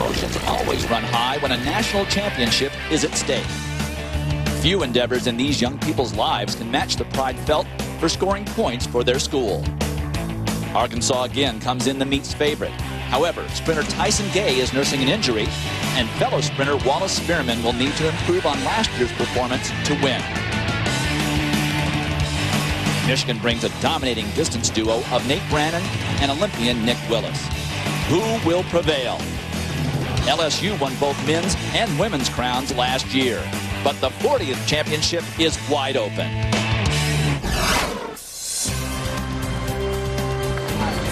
emotions always run high when a national championship is at stake. Few endeavors in these young people's lives can match the pride felt for scoring points for their school. Arkansas again comes in the meet's favorite. However, sprinter Tyson Gay is nursing an injury, and fellow sprinter Wallace Spearmon will need to improve on last year's performance to win. Michigan brings a dominating distance duo of Nate Brannon and Olympian Nick Willis. Who will prevail? LSU won both men's and women's crowns last year, but the 40th championship is wide open.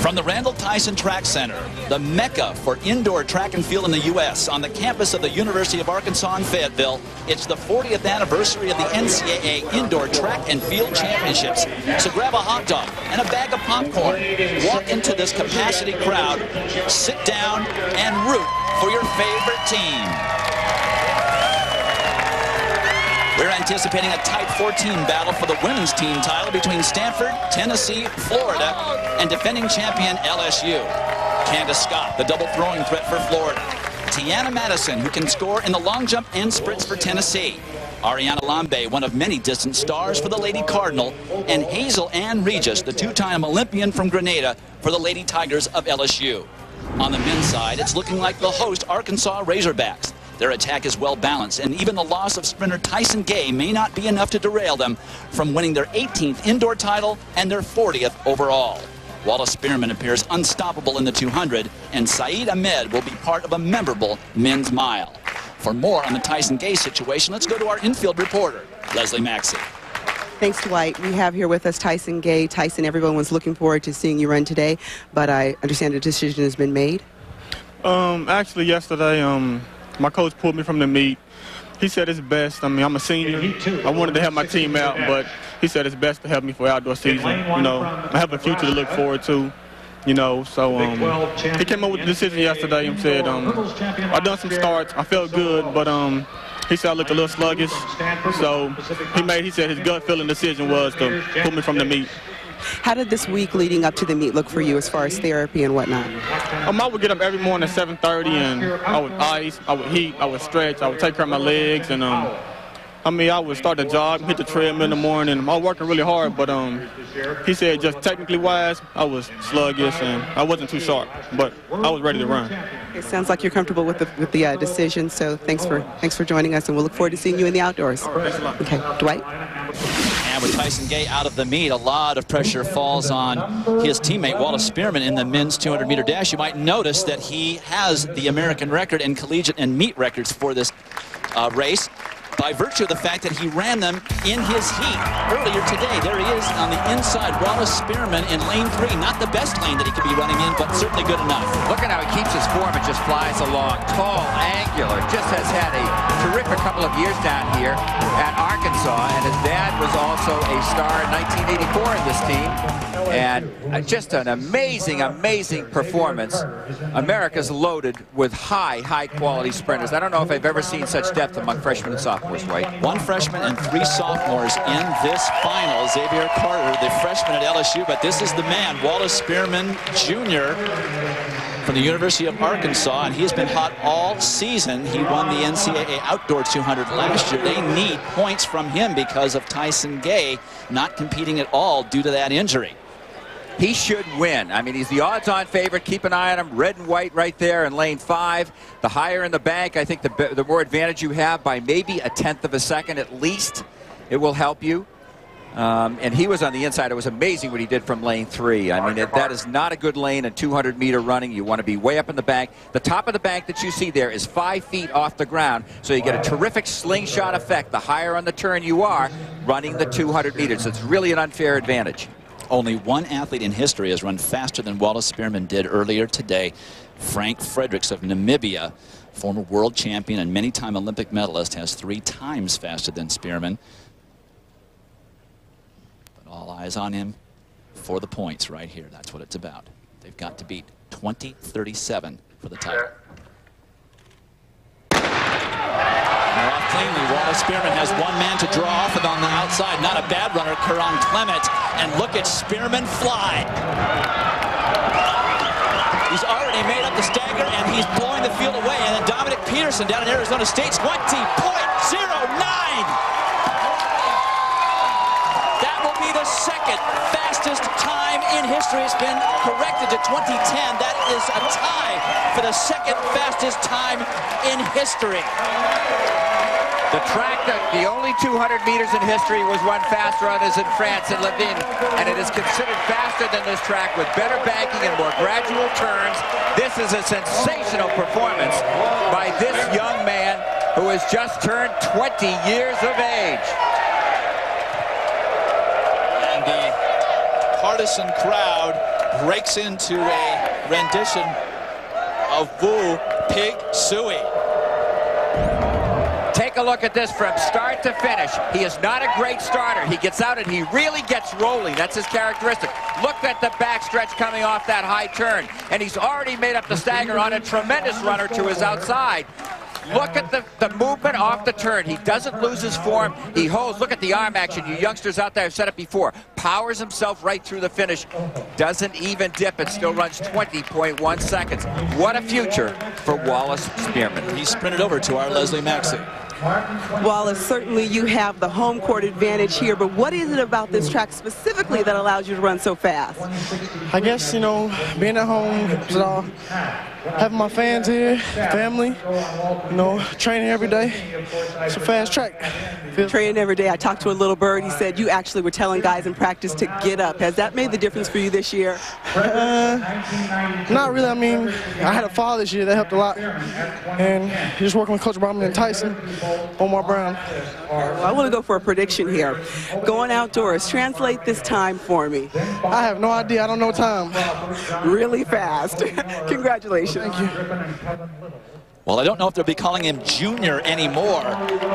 From the Randall Tyson Track Center, the mecca for indoor track and field in the U.S., on the campus of the University of Arkansas in Fayetteville, it's the 40th anniversary of the NCAA Indoor Track and Field Championships. So grab a hot dog and a bag of popcorn, walk into this capacity crowd, sit down, and root for your favorite team. We're anticipating a tight 14 battle for the women's team title between Stanford, Tennessee, Florida, and defending champion LSU. Candice Scott, the double throwing threat for Florida. Tianna Madison, who can score in the long jump and sprints for Tennessee. Arianna Lambie, one of many distant stars for the Lady Cardinal, and Hazel Ann Regis, the two-time Olympian from Grenada for the Lady Tigers of LSU. On the men's side, it's looking like the host Arkansas Razorbacks. Their attack is well balanced, and even the loss of sprinter Tyson Gay may not be enough to derail them from winning their 18th indoor title and their 40th overall. Wallace Spearmon appears unstoppable in the 200, and Saeed Ahmed will be part of a memorable men's mile. For more on the Tyson Gay situation, let's go to our infield reporter, Leslie Maxey. Thanks, Dwight. We have here with us Tyson Gay. Tyson, everyone was looking forward to seeing you run today, but I understand a decision has been made. Um, actually, yesterday, um, my coach pulled me from the meet. He said it's best. I mean, I'm a senior. I wanted to help my team out, but he said it's best to help me for outdoor season. You know, I have a future to look forward to. You know, so um, he came up with the decision yesterday and said um, I done some starts. I felt good, but um, he said I looked a little sluggish. So he made. He said his gut feeling decision was to pull me from the meet. How did this week leading up to the meet look for you as far as therapy and whatnot? Um, I would get up every morning at 7.30 and I would ice, I would heat, I would stretch, I would take care of my legs and um, I mean, I would start to jog, hit the treadmill in the morning. I was working really hard, but um, he said just technically wise, I was sluggish and I wasn't too sharp, but I was ready to run. It sounds like you're comfortable with the with the uh, decision. So thanks for thanks for joining us, and we'll look forward to seeing you in the outdoors. Okay, Dwight. And with Tyson Gay out of the meet, a lot of pressure falls on his teammate Wallace Spearmon in the men's 200 meter dash. You might notice that he has the American record and collegiate and meet records for this uh, race by virtue of the fact that he ran them in his heat earlier today. There he is on the inside, Wallace Spearmon in lane three. Not the best lane that he could be running in, but certainly good enough. Look at how he keeps his form and just flies along. Tall, angular, just has had a terrific couple of years down here at Arkansas, and his dad was also a star in 1984 in this team. And uh, just an amazing, amazing performance. America's loaded with high, high quality sprinters. I don't know if I've ever seen such depth among freshmen and sophomores, right? One freshman and three sophomores in this final. Xavier Carter, the freshman at LSU, but this is the man, Wallace Spearmon Jr. from the University of Arkansas, and he's been hot all season. He won the NCAA Outdoor 200 last year. They need points from him because of Tyson Gay not competing at all due to that injury he should win. I mean, he's the odds-on favorite. Keep an eye on him. Red and white right there in lane five. The higher in the bank, I think the, the more advantage you have by maybe a tenth of a second at least, it will help you. Um, and he was on the inside. It was amazing what he did from lane three. I mean, it, that is not a good lane in 200 meter running. You want to be way up in the bank. The top of the bank that you see there is five feet off the ground, so you get a terrific slingshot effect the higher on the turn you are running the 200 meters. It's really an unfair advantage. Only one athlete in history has run faster than Wallace Spearmon did earlier today. Frank Fredericks of Namibia, former world champion and many-time Olympic medalist, has three times faster than Spearmon. All eyes on him for the points right here. That's what it's about. They've got to beat 20-37 for the title. off cleanly. Wallace Spearmon has one man to draw off it on the outside. Not a bad runner, Kerron Clement. And look at Spearmon fly. He's already made up the stagger, and he's blowing the field away. And then Dominic Peterson down in Arizona State, 20.09. second fastest time in history. It's been corrected to 2010. That is a tie for the second fastest time in history. The track that the only 200 meters in history was one fast run is in France in Liévin, and it is considered faster than this track with better banking and more gradual turns. This is a sensational performance by this young man who has just turned 20 years of age. Partisan crowd breaks into a rendition of Woo Pig Sooie. Take a look at this from start to finish. He is not a great starter. He gets out and he really gets rolling. That's his characteristic. Look at the backstretch coming off that high turn. And he's already made up the stagger on a tremendous runner to his outside. Look at the, the movement off the turn. He doesn't lose his form. He holds. Look at the arm action. You youngsters out there have said it before. Powers himself right through the finish. Doesn't even dip and still runs 20.1 seconds. What a future for Wallace Spearmon. He sprinted over to our Leslie Maxey. Wallace, certainly you have the home court advantage here, but what is it about this track specifically that allows you to run so fast? I guess, you know, being at home, having my fans here, family, you know, training every day. It's a fast track. Training every day. I talked to a little bird. He said you actually were telling guys in practice to get up. Has that made the difference for you this year? Uh, not really. I mean, I had a fall this year. That helped a lot. And just working with Coach Brauman and Tyson, Omar Brown. Well, I want to go for a prediction here. Going outdoors, translate this time for me. I have no idea. I don't know time. Really fast. Congratulations. Thank you. Well, I don't know if they'll be calling him junior anymore.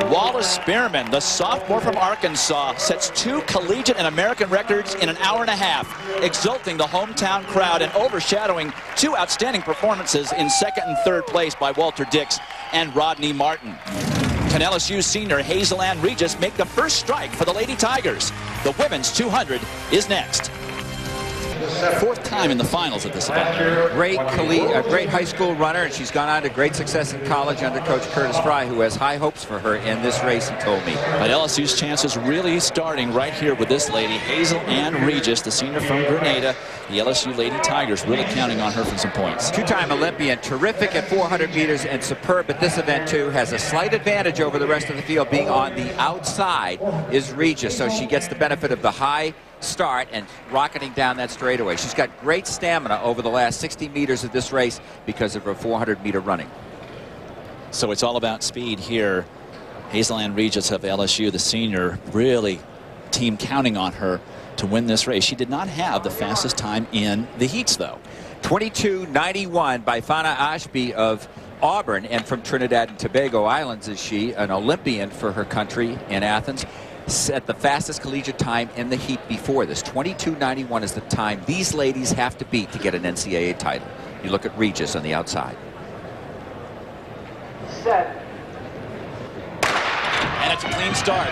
Wallace Spearmon, the sophomore from Arkansas, sets two collegiate and American records in an hour and a half, exulting the hometown crowd and overshadowing two outstanding performances in second and third place by Walter Dix and Rodney Martin. Can LSU senior Hazel Ann Regis make the first strike for the Lady Tigers? The women's 200 is next. Fourth time in the finals at this event. Great, a great high school runner, and she's gone on to great success in college under Coach Curtis Frye, who has high hopes for her in this race, he told me. But LSU's chances really starting right here with this lady, Hazel Ann Regis, the senior from Grenada. The LSU Lady Tigers really counting on her for some points. Two-time Olympian, terrific at 400 meters and superb at this event too. Has a slight advantage over the rest of the field being on the outside is Regis, so she gets the benefit of the high start and rocketing down that straightaway. She's got great stamina over the last 60 meters of this race because of her 400 meter running. So it's all about speed here. Hazel Ann Regis of LSU, the senior, really team counting on her to win this race. She did not have the fastest time in the heats, though. 22.91 by Fana Ashby of Auburn and from Trinidad and Tobago Islands is she, an Olympian for her country in Athens set the fastest collegiate time in the heat before this. 22.91 is the time these ladies have to beat to get an NCAA title. You look at Regis on the outside. Set. And it's a clean start.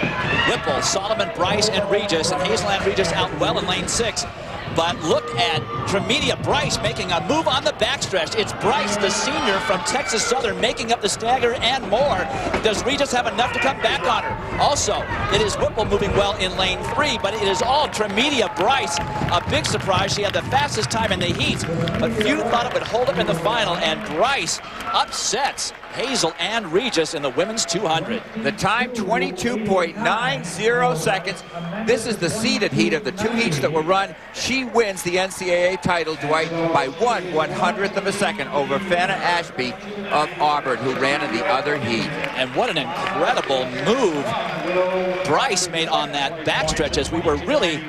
Whipple, Solomon, Bryce, and Regis. And Hazel Ann Regis out well in lane six. But look at Tremedia Bryce making a move on the backstretch. It's Bryce, the senior from Texas Southern, making up the stagger and more. Does Regis have enough to come back on her? Also, it is Whipple moving well in lane three, but it is all Tremedia Bryce. A big surprise. She had the fastest time in the heat, but few thought it would hold up in the final, and Bryce upsets Hazel Ann Regis in the women's 200. The time 22.90 seconds. This is the seeded heat of the two heats that were run. She wins the NCAA title, Dwight, by one one hundredth of a second over Fana Ashby of Auburn, who ran in the other heat. And what an incredible move Bryce made on that backstretch as we were really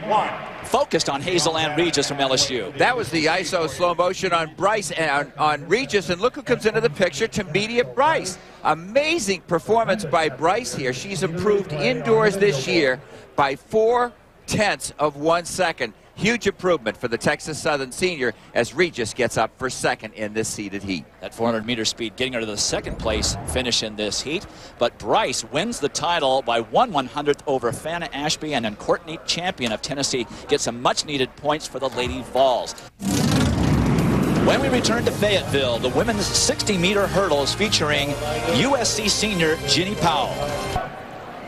focused on Hazel Ann Regis from LSU. That was the ISO slow motion on Bryce and on, on Regis, and look who comes into the picture, Tremedia Bryce. Amazing performance by Bryce here. She's improved indoors this year by four tenths of one second. Huge improvement for the Texas Southern senior as Regis gets up for second in this seeded heat. That 400 meter speed getting her to the second place finish in this heat. But Bryce wins the title by one one hundredth over Fana Ashby and then Courtney Champion of Tennessee gets some much needed points for the Lady Vols. When we return to Fayetteville, the women's 60-meter hurdles featuring USC senior Ginny Powell.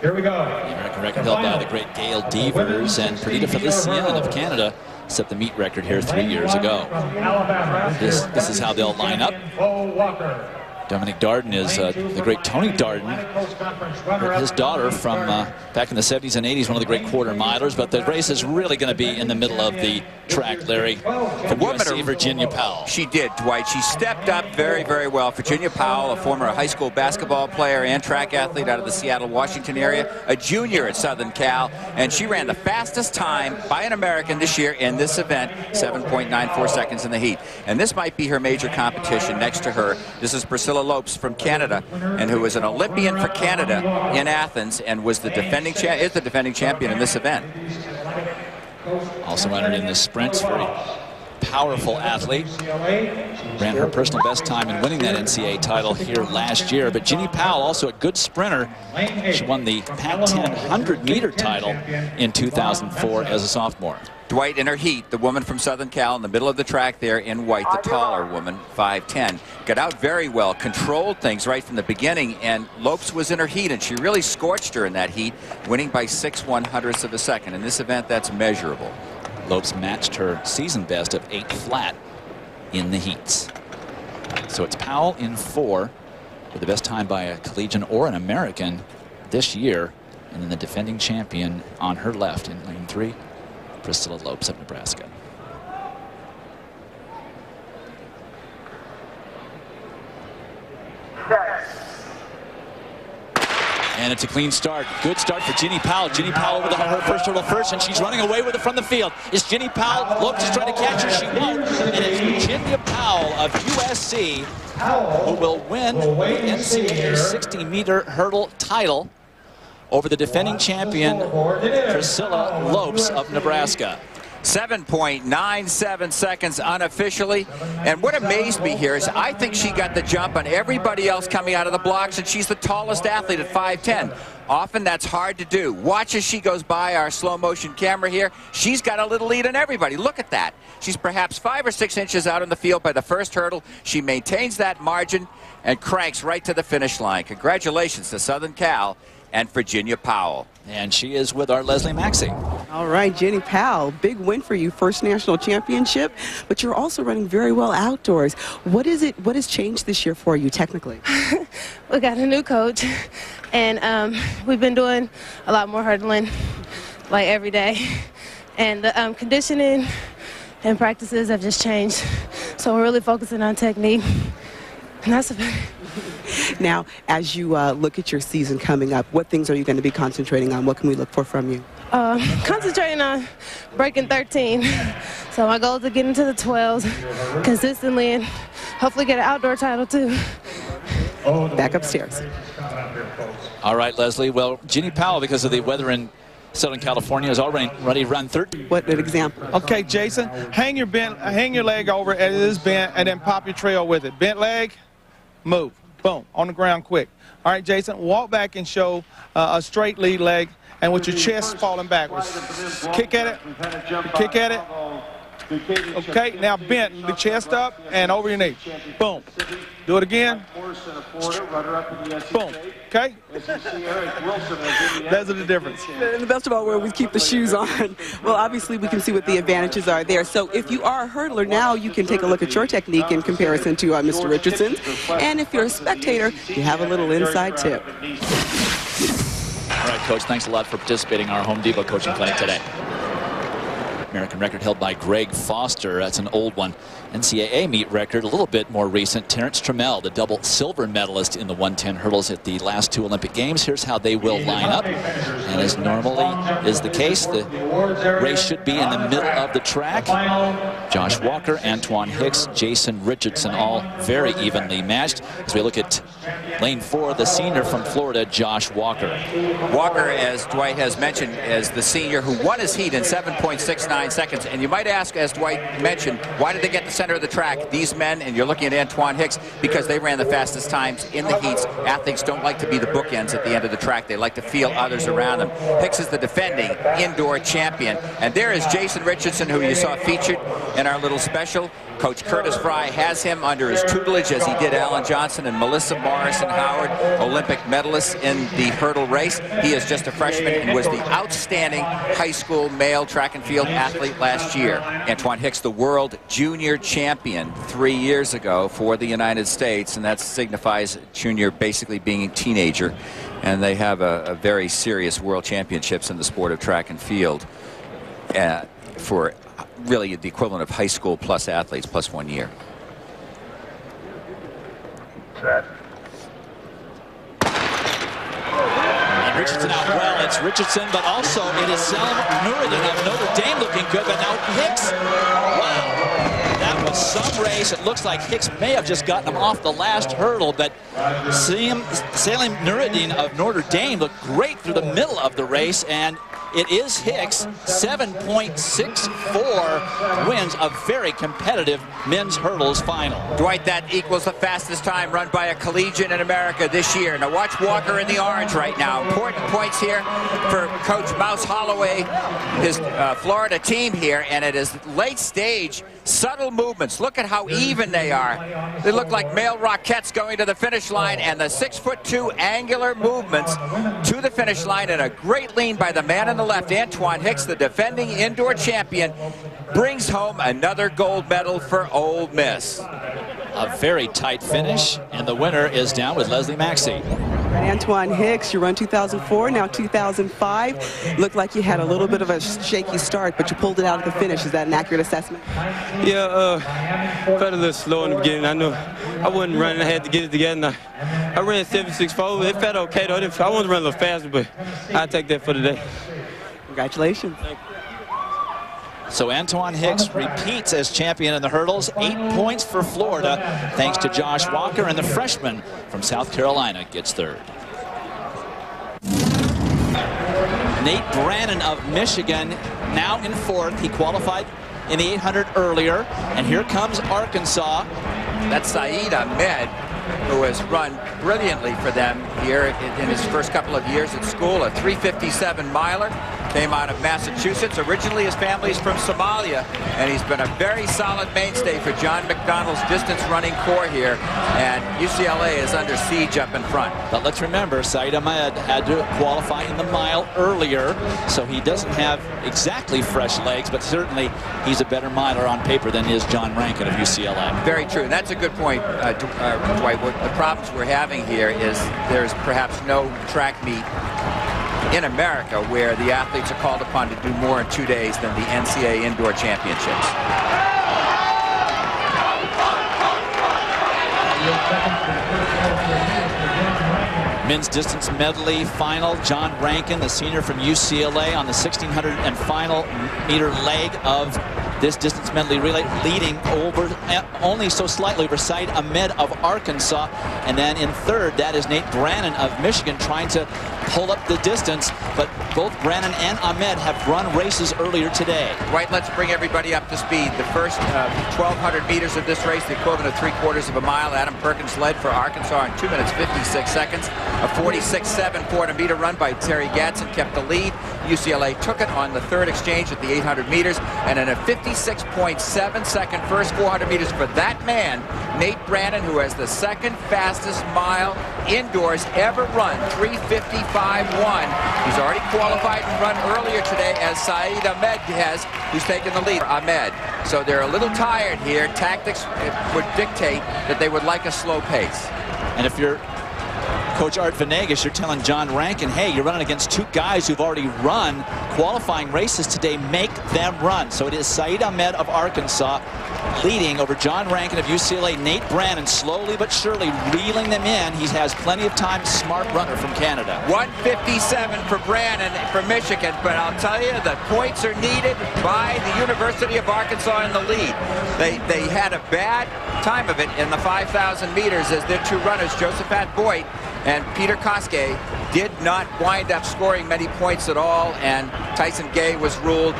Here we go. The American record held by the great Gail Devers and Perdita Felicien of Canada set the meet record here three years ago. This, this is how they'll line up. Dominic Darden is uh, the great Tony Darden, his daughter from uh, back in the 70s and 80s, one of the great quarter milers. But the race is really going to be in the middle of the track, Larry. For USC, Virginia Powell. She did, Dwight. She stepped up very, very well. Virginia Powell, a former high school basketball player and track athlete out of the Seattle, Washington area, a junior at Southern Cal, and she ran the fastest time by an American this year in this event, 7.94 seconds in the heat. And this might be her major competition next to her. This is Priscilla Lopes from Canada, and who was an Olympian for Canada in Athens and was the defending is the defending champion in this event. Also entered in the sprints, very powerful athlete. Ran her personal best time in winning that NCAA title here last year. But Ginny Powell, also a good sprinter. She won the Pac-10 100 meter title in 2004 as a sophomore. Dwight in her heat, the woman from Southern Cal in the middle of the track there in white, the taller woman, 5'10", got out very well, controlled things right from the beginning, and Lopes was in her heat, and she really scorched her in that heat, winning by six one hundredths of a second. In this event, that's measurable. Lopes matched her season best of eight flat in the heats. So it's Powell in four with the best time by a collegian or an American this year. And then the defending champion on her left in lane three, Priscilla Lopes of Nebraska. And it's a clean start. Good start for Ginny Powell. Ginny Powell over the, her first hurdle first, and she's running away with it from the field. Is Ginny Powell? Lopes is trying to catch her. She won't. And it's Virginia Powell of USC who will win the NCAA 60-meter hurdle title over the defending champion, Priscilla Lopes of Nebraska. 7.97 seconds unofficially. And what amazed me here is I think she got the jump on everybody else coming out of the blocks, and she's the tallest athlete at 5'10". Often that's hard to do. Watch as she goes by our slow motion camera here. She's got a little lead on everybody. Look at that. She's perhaps five or six inches out on the field by the first hurdle. She maintains that margin and cranks right to the finish line. Congratulations to Southern Cal and Virginia Powell. And she is with our Leslie Maxey. All right, Ginny Powell, big win for you, first national championship, but you're also running very well outdoors. What is it, what has changed this year for you technically? we got a new coach, and um, we've been doing a lot more hurdling, like every day. And the um, conditioning and practices have just changed. So we're really focusing on technique. And that's about it. Now, as you uh, look at your season coming up, what things are you going to be concentrating on? What can we look for from you? Uh, concentrating on breaking 13. So my goal is to get into the 12s consistently and hopefully get an outdoor title too. Back upstairs. All right, Leslie. Well, Ginny Powell, because of the weather in Southern California, has already ready to run 30. What an example. Okay, Jason, hang your bent, hang your leg over as it is bent, and then pop your trail with it. Bent leg, move. Boom, on the ground quick. All right, Jason, walk back and show uh, a straight lead leg and with your chest falling backwards. Kick at it, kick at it. Okay, now bent the chest up and over your knee. Boom. Do it again. Boom. Okay? That's the difference. And the best of all, where we keep the shoes on. Well, obviously, we can see what the advantages are there. So if you are a hurdler now, you can take a look at your technique in comparison to uh, Mr. Richardson's. And if you're a spectator, you have a little inside tip. All right, Coach, thanks a lot for participating in our Home Depot coaching clinic today. American record held by Greg Foster. That's an old one. NCAA meet record, a little bit more recent. Terrence Trammell, the double silver medalist in the 110 hurdles at the last two Olympic Games. Here's how they will line up. And as normally is the case, the race should be in the middle of the track. Josh Walker, Antwon Hicks, Jason Richardson, all very evenly matched. As we look at lane four, the senior from Florida, Josh Walker. Walker, as Dwight has mentioned, is the senior who won his heat in 7.69 seconds. And you might ask, as Dwight mentioned, why did they get the center of the track? These men, and you're looking at Antwon Hicks, because they ran the fastest times in the heats. Athletes don't like to be the bookends at the end of the track. They like to feel others around them. Hicks is the defending indoor champion. And there is Jason Richardson, who you saw featured in our little special. Coach Curtis Frye has him under his tutelage as he did Allen Johnson and Melissa Morrison Howard, Olympic medalists in the hurdle race. He is just a freshman and was the outstanding high school male track and field athlete last year. Antwon Hicks, the world junior champion three years ago for the United States, and that signifies junior basically being a teenager. And they have a, a very serious world championships in the sport of track and field uh, for really the equivalent of high school plus athletes plus one year. Set. And Richardson out well. It's Richardson, but also it is Selim Nuruddin of Notre Dame looking good, but now Hicks. Wow. That was some race. It looks like Hicks may have just gotten him off the last hurdle, but Selim, Selim Nuruddin of Notre Dame looked great through the middle of the race, and it is Hicks, 7.64 wins a very competitive men's hurdles final. Dwight, that equals the fastest time run by a collegian in America this year. Now watch Walker in the orange right now. Important points here for Coach Mouse Holloway, his uh, Florida team here, and it is late stage, subtle movements. Look at how even they are. They look like male rockets going to the finish line, and the six foot two angular movements to the finish line, and a great lean by the man in the left, Antwon Hicks, the defending indoor champion, brings home another gold medal for Ole Miss. A very tight finish, and the winner is down with Leslie Maxey. Antwon Hicks, you run 2004, now 2005. Looked like you had a little bit of a shaky start, but you pulled it out at the finish. Is that an accurate assessment? Yeah, uh, felt a little slow in the beginning. I know I wasn't running. I had to get it together. I, I ran 7.64. It felt okay, though. I wanted to run a little faster, but I'll take that for today. Congratulations. So Antwon Hicks repeats as champion in the hurdles. Eight points for Florida, thanks to Josh Walker, and the freshman from South Carolina gets third. Nate Brannon of Michigan now in fourth. He qualified in the 800 earlier. And here comes Arkansas. That's Saeed Ahmed, who has run brilliantly for them here in his first couple of years at school. A 357 miler came out of Massachusetts. Originally, his family's from Somalia, and he's been a very solid mainstay for John McDonnell's distance running core here. And UCLA is under siege up in front. But let's remember, Saeed Ahmed had to qualify in the mile earlier, so he doesn't have exactly fresh legs, but certainly he's a better miler on paper than is John Rankin of UCLA. Very true. And that's a good point, uh, uh, Dwight. What the problems we're having here is there's perhaps no track meet in America where the athletes are called upon to do more in two days than the NCAA Indoor Championships. Men's distance medley final. John Rankin, the senior from UCLA, on the 1600 and final meter leg of this distance medley relay, leading over uh, only so slightly Saeed Ahmed of Arkansas. And then in third, that is Nate Brannon of Michigan trying to pull up the distance. But both Brannon and Ahmed have run races earlier today. Right, let's bring everybody up to speed. The first uh, 1,200 meters of this race, the equivalent of three quarters of a mile. Adam Perkins led for Arkansas in 2 minutes 56 seconds. A 46-7 400 meter run by Terry Gadsden kept the lead. UCLA took it on the third exchange at the 800 meters. And in a 56.7 second first 400 meters for that man, Nate Brannon, who has the second fastest mile indoors ever run, 355.1. He's already qualified and run earlier today as Saeed Ahmed has, who's taken the lead. Ahmed. So they're a little tired here. Tactics would dictate that they would like a slow pace. And if you're Coach Art Venegas, you're telling John Rankin, hey, you're running against two guys who've already run qualifying races today. Make them run. So it is Saeed Ahmed of Arkansas leading over John Rankin of UCLA. Nate Brannon slowly but surely reeling them in. He has plenty of time. Smart runner from Canada. 157 for Brannon from Michigan. But I'll tell you, the points are needed by the University of Arkansas in the lead. They, they had a bad time of it in the 5,000 meters as their two runners, Josphat Boit and Peter Koske did not wind up scoring many points at all, and Tyson Gay was ruled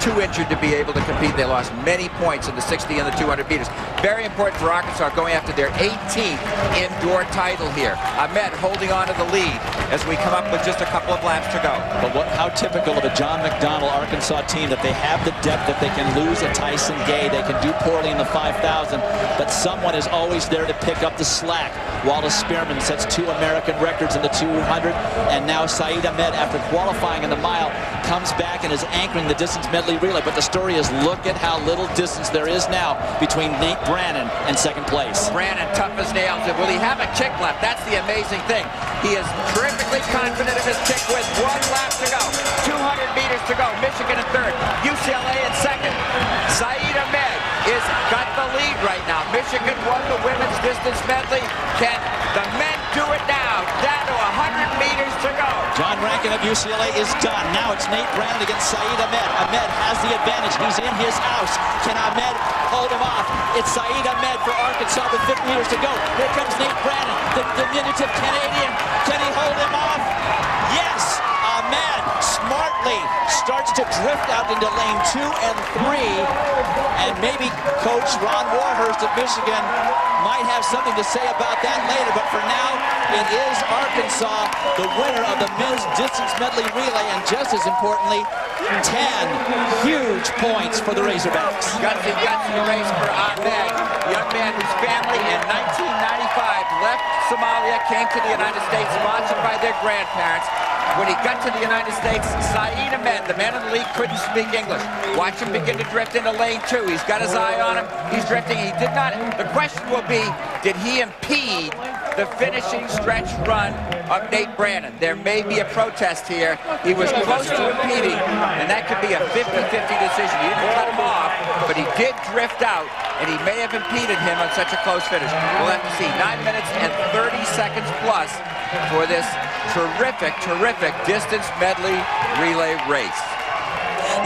too injured to be able to compete. They lost many points in the 60 and the 200 meters. Very important for Arkansas going after their 18th indoor title here. Ahmed holding on to the lead. as we come up with just a couple of laps to go. But what, how typical of a John McDonnell Arkansas team that they have the depth that they can lose a Tyson Gay. They can do poorly in the 5,000, but someone is always there to pick up the slack. Wallace Spearmon sets two American records in the 200, and now Saeed Ahmed, after qualifying in the mile, comes back and is anchoring the distance medley relay. But the story is look at how little distance there is now between Nate Brannon and second place. Brannon, tough as nails. Will he have a kick left? That's the amazing thing. He is terrifically confident of his kick with one lap to go. 200 meters to go. Michigan in third. UCLA in second. Saeed Ahmed is got the lead right now. Michigan won the women's distance medley. Can the men do it now? Down to 100 meters to go. John Rankin of UCLA is done. Now it's Nate Brannon against Saeed Ahmed. Ahmed has the advantage. He's in his house. Can Ahmed hold him off? It's Saeed Ahmed for Arkansas with 50 meters to go. Here comes Nate Brannon, the diminutive Canadian. Can he hold him off? Smartly starts to drift out into lane two and three. And maybe Coach Ron Warhurst of Michigan might have something to say about that later. But for now, it is Arkansas, the winner of the men's distance medley relay. And just as importantly, 10 huge points for the Razorbacks. Gutsy, gutsy race for Ahmed, young man whose family in 1995 left Somalia, came to the United States, sponsored by their grandparents. When he got to the United States, Saeed Ahmed, the man in the league, couldn't speak English. Watch him begin to drift into lane two. He's got his eye on him. He's drifting. He did not. The question will be, did he impede the finishing stretch run of Nate Brannon? There may be a protest here. He was close to impeding, and that could be a 50-50 decision. He didn't cut him off, but he did drift out, and he may have impeded him on such a close finish. We'll have to see. 9 minutes and 30 seconds plus for this terrific, terrific distance medley relay race.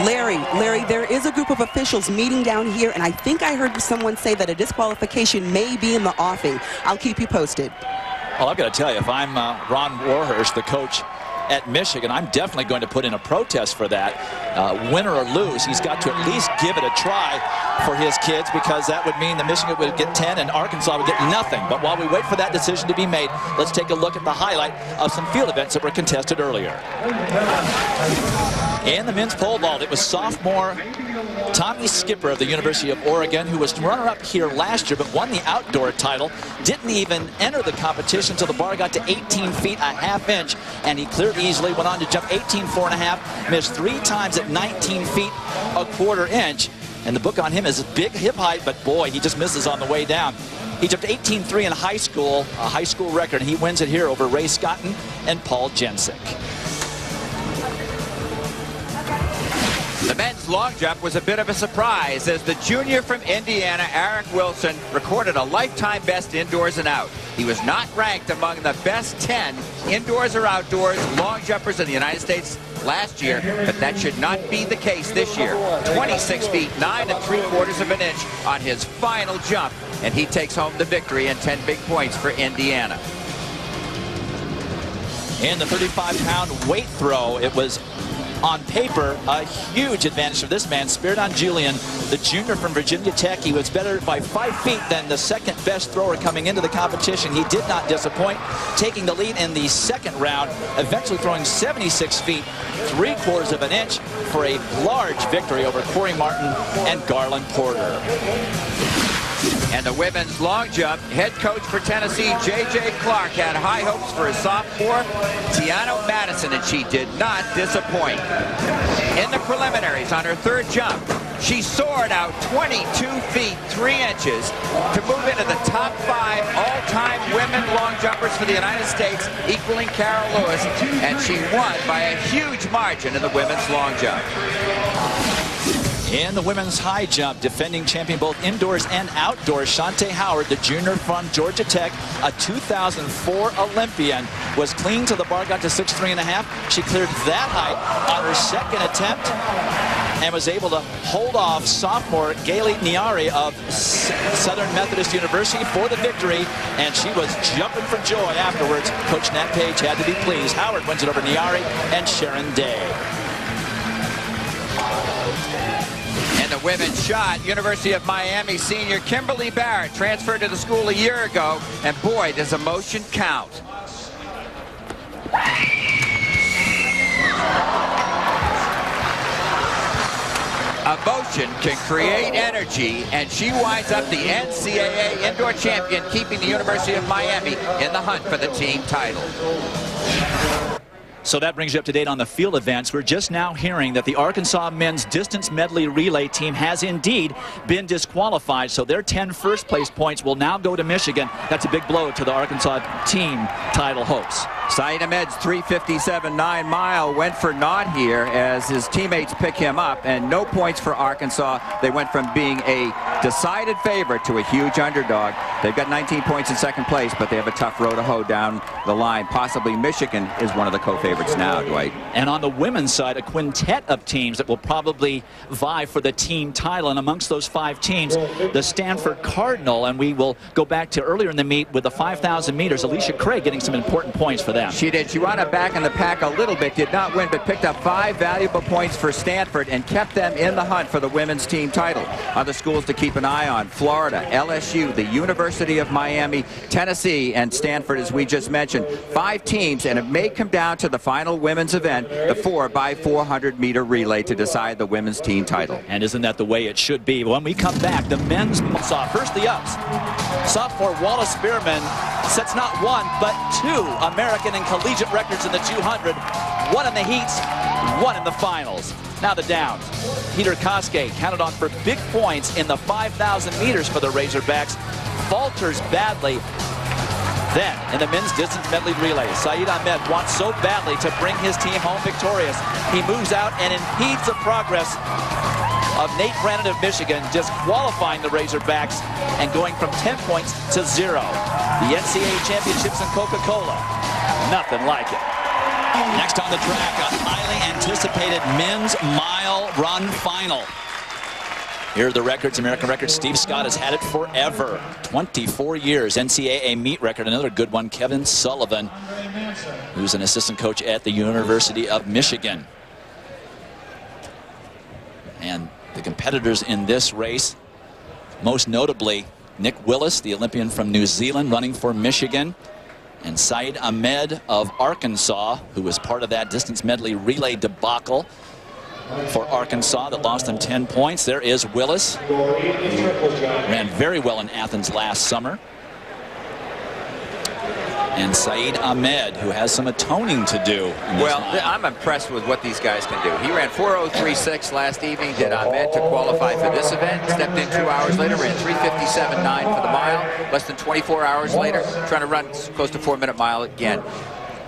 Larry, Larry, there is a group of officials meeting down here, and I think I heard someone say that a disqualification may be in the offing. I'll keep you posted. Well, I've got to tell you, if I'm uh, Ron Warhurst, the coach at Michigan, I'm definitely going to put in a protest for that. Uh, win or lose, he's got to at least give it a try for his kids because that would mean that Michigan would get 10 and Arkansas would get nothing. But while we wait for that decision to be made, let's take a look at the highlight of some field events that were contested earlier. In the men's pole vault, it was sophomore Tommy Skipper of the University of Oregon, who was runner-up here last year, but won the outdoor title. Didn't even enter the competition until the bar got to 18 feet a half inch, and he cleared easily, went on to jump 18 four and a half, missed three times at 19 feet a quarter inch. And the book on him is a big hip height, but boy, he just misses on the way down. He jumped 18-3 in high school, a high school record, and he wins it here over Ray Scotton and Paul Jensick. The men's long jump was a bit of a surprise as the junior from Indiana, Aarik Wilson, recorded a lifetime best indoors and out. He was not ranked among the best 10 indoors or outdoors long jumpers in the United States last year, but that should not be the case this year. 26 feet, 9 and 3 quarters of an inch on his final jump, and he takes home the victory and 10 big points for Indiana. In the 35-pound weight throw, it was on paper, a huge advantage for this man, Spiridon Julian, the junior from Virginia Tech. He was better by five feet than the second best thrower coming into the competition. He did not disappoint, taking the lead in the second round, eventually throwing 76 feet, three quarters of an inch for a large victory over Corey Martin and Garland Porter. And the women's long jump, head coach for Tennessee, J.J. Clark, had high hopes for his sophomore, Tianna Madison, and she did not disappoint. In the preliminaries on her third jump, she soared out 22 feet 3 inches to move into the top five all-time women long jumpers for the United States, equaling Carol Lewis, and she won by a huge margin in the women's long jump. In the women's high jump, defending champion both indoors and outdoors, Chaunte Howard, the junior from Georgia Tech, a 2004 Olympian, was clean to the bar, got to 6'3 and a half. She cleared that height on her second attempt and was able to hold off sophomore Gayle Niari of S Southern Methodist University for the victory, and she was jumping for joy afterwards. Coach Nat Page had to be pleased. Howard wins it over Niari and Sharon Day. The women's shot, University of Miami senior Kimberly Barrett transferred to the school a year ago, and boy, does emotion count. Emotion can create energy, and she winds up the NCAA indoor champion, keeping the University of Miami in the hunt for the team title. So that brings you up to date on the field events. We're just now hearing that the Arkansas men's distance medley relay team has indeed been disqualified. So their 10 first place points will now go to Michigan. That's a big blow to the Arkansas team title hopes. Saeed Ahmed's 357 nine mile went for naught here as his teammates pick him up and no points for Arkansas. They went from being a decided favorite to a huge underdog. They've got 19 points in second place, but they have a tough road to hoe down the line. Possibly Michigan is one of the co-favorites now, Dwight. And on the women's side, a quintet of teams that will probably vie for the team title. And amongst those five teams, the Stanford Cardinal. And we will go back to earlier in the meet with the 5,000 meters. Alicia Craig getting some important points for them. She did. She up back in the pack a little bit, did not win, but picked up five valuable points for Stanford and kept them in the hunt for the women's team title. Other schools to keep an eye on, Florida, LSU, the University of Miami, Tennessee, and Stanford, as we just mentioned. Five teams, and it may come down to the final women's event, the 4 by 400 meter relay to decide the women's team title. And isn't that the way it should be? When we come back, the men's saw first the ups. Sophomore Wallace Spearmon sets not one, but two American and collegiate records in the 200. One in the heats, one in the finals. Now the downs. Peter Koske counted on for big points in the 5,000 meters for the Razorbacks. Falters badly. Then, in the men's distance medley relay, Saeed Ahmed wants so badly to bring his team home victorious. He moves out and impedes the progress of Nate Brannon of Michigan, disqualifying the Razorbacks and going from 10 points to zero. The NCAA championships in Coca-Cola. Nothing like it. Next on the track, a highly anticipated men's mile run final. Here are the records, American records. Steve Scott has had it forever. 24 years. NCAA meet record, another good one. Kevin Sullivan, who's an assistant coach at the University of Michigan. And the competitors in this race, most notably Nick Willis, the Olympian from New Zealand, running for Michigan, and Saeed Ahmed of Arkansas, who was part of that distance medley relay debacle for Arkansas that lost them 10 points. There is Willis, ran very well in Athens last summer. And Saeed Ahmed, who has some atoning to do. Well, I'm impressed with what these guys can do. He ran 4.036 last evening, did Ahmed to qualify for this event. Stepped in two hours later, ran 357.9 for the mile. Less than 24 hours later, trying to run close to four-minute mile again.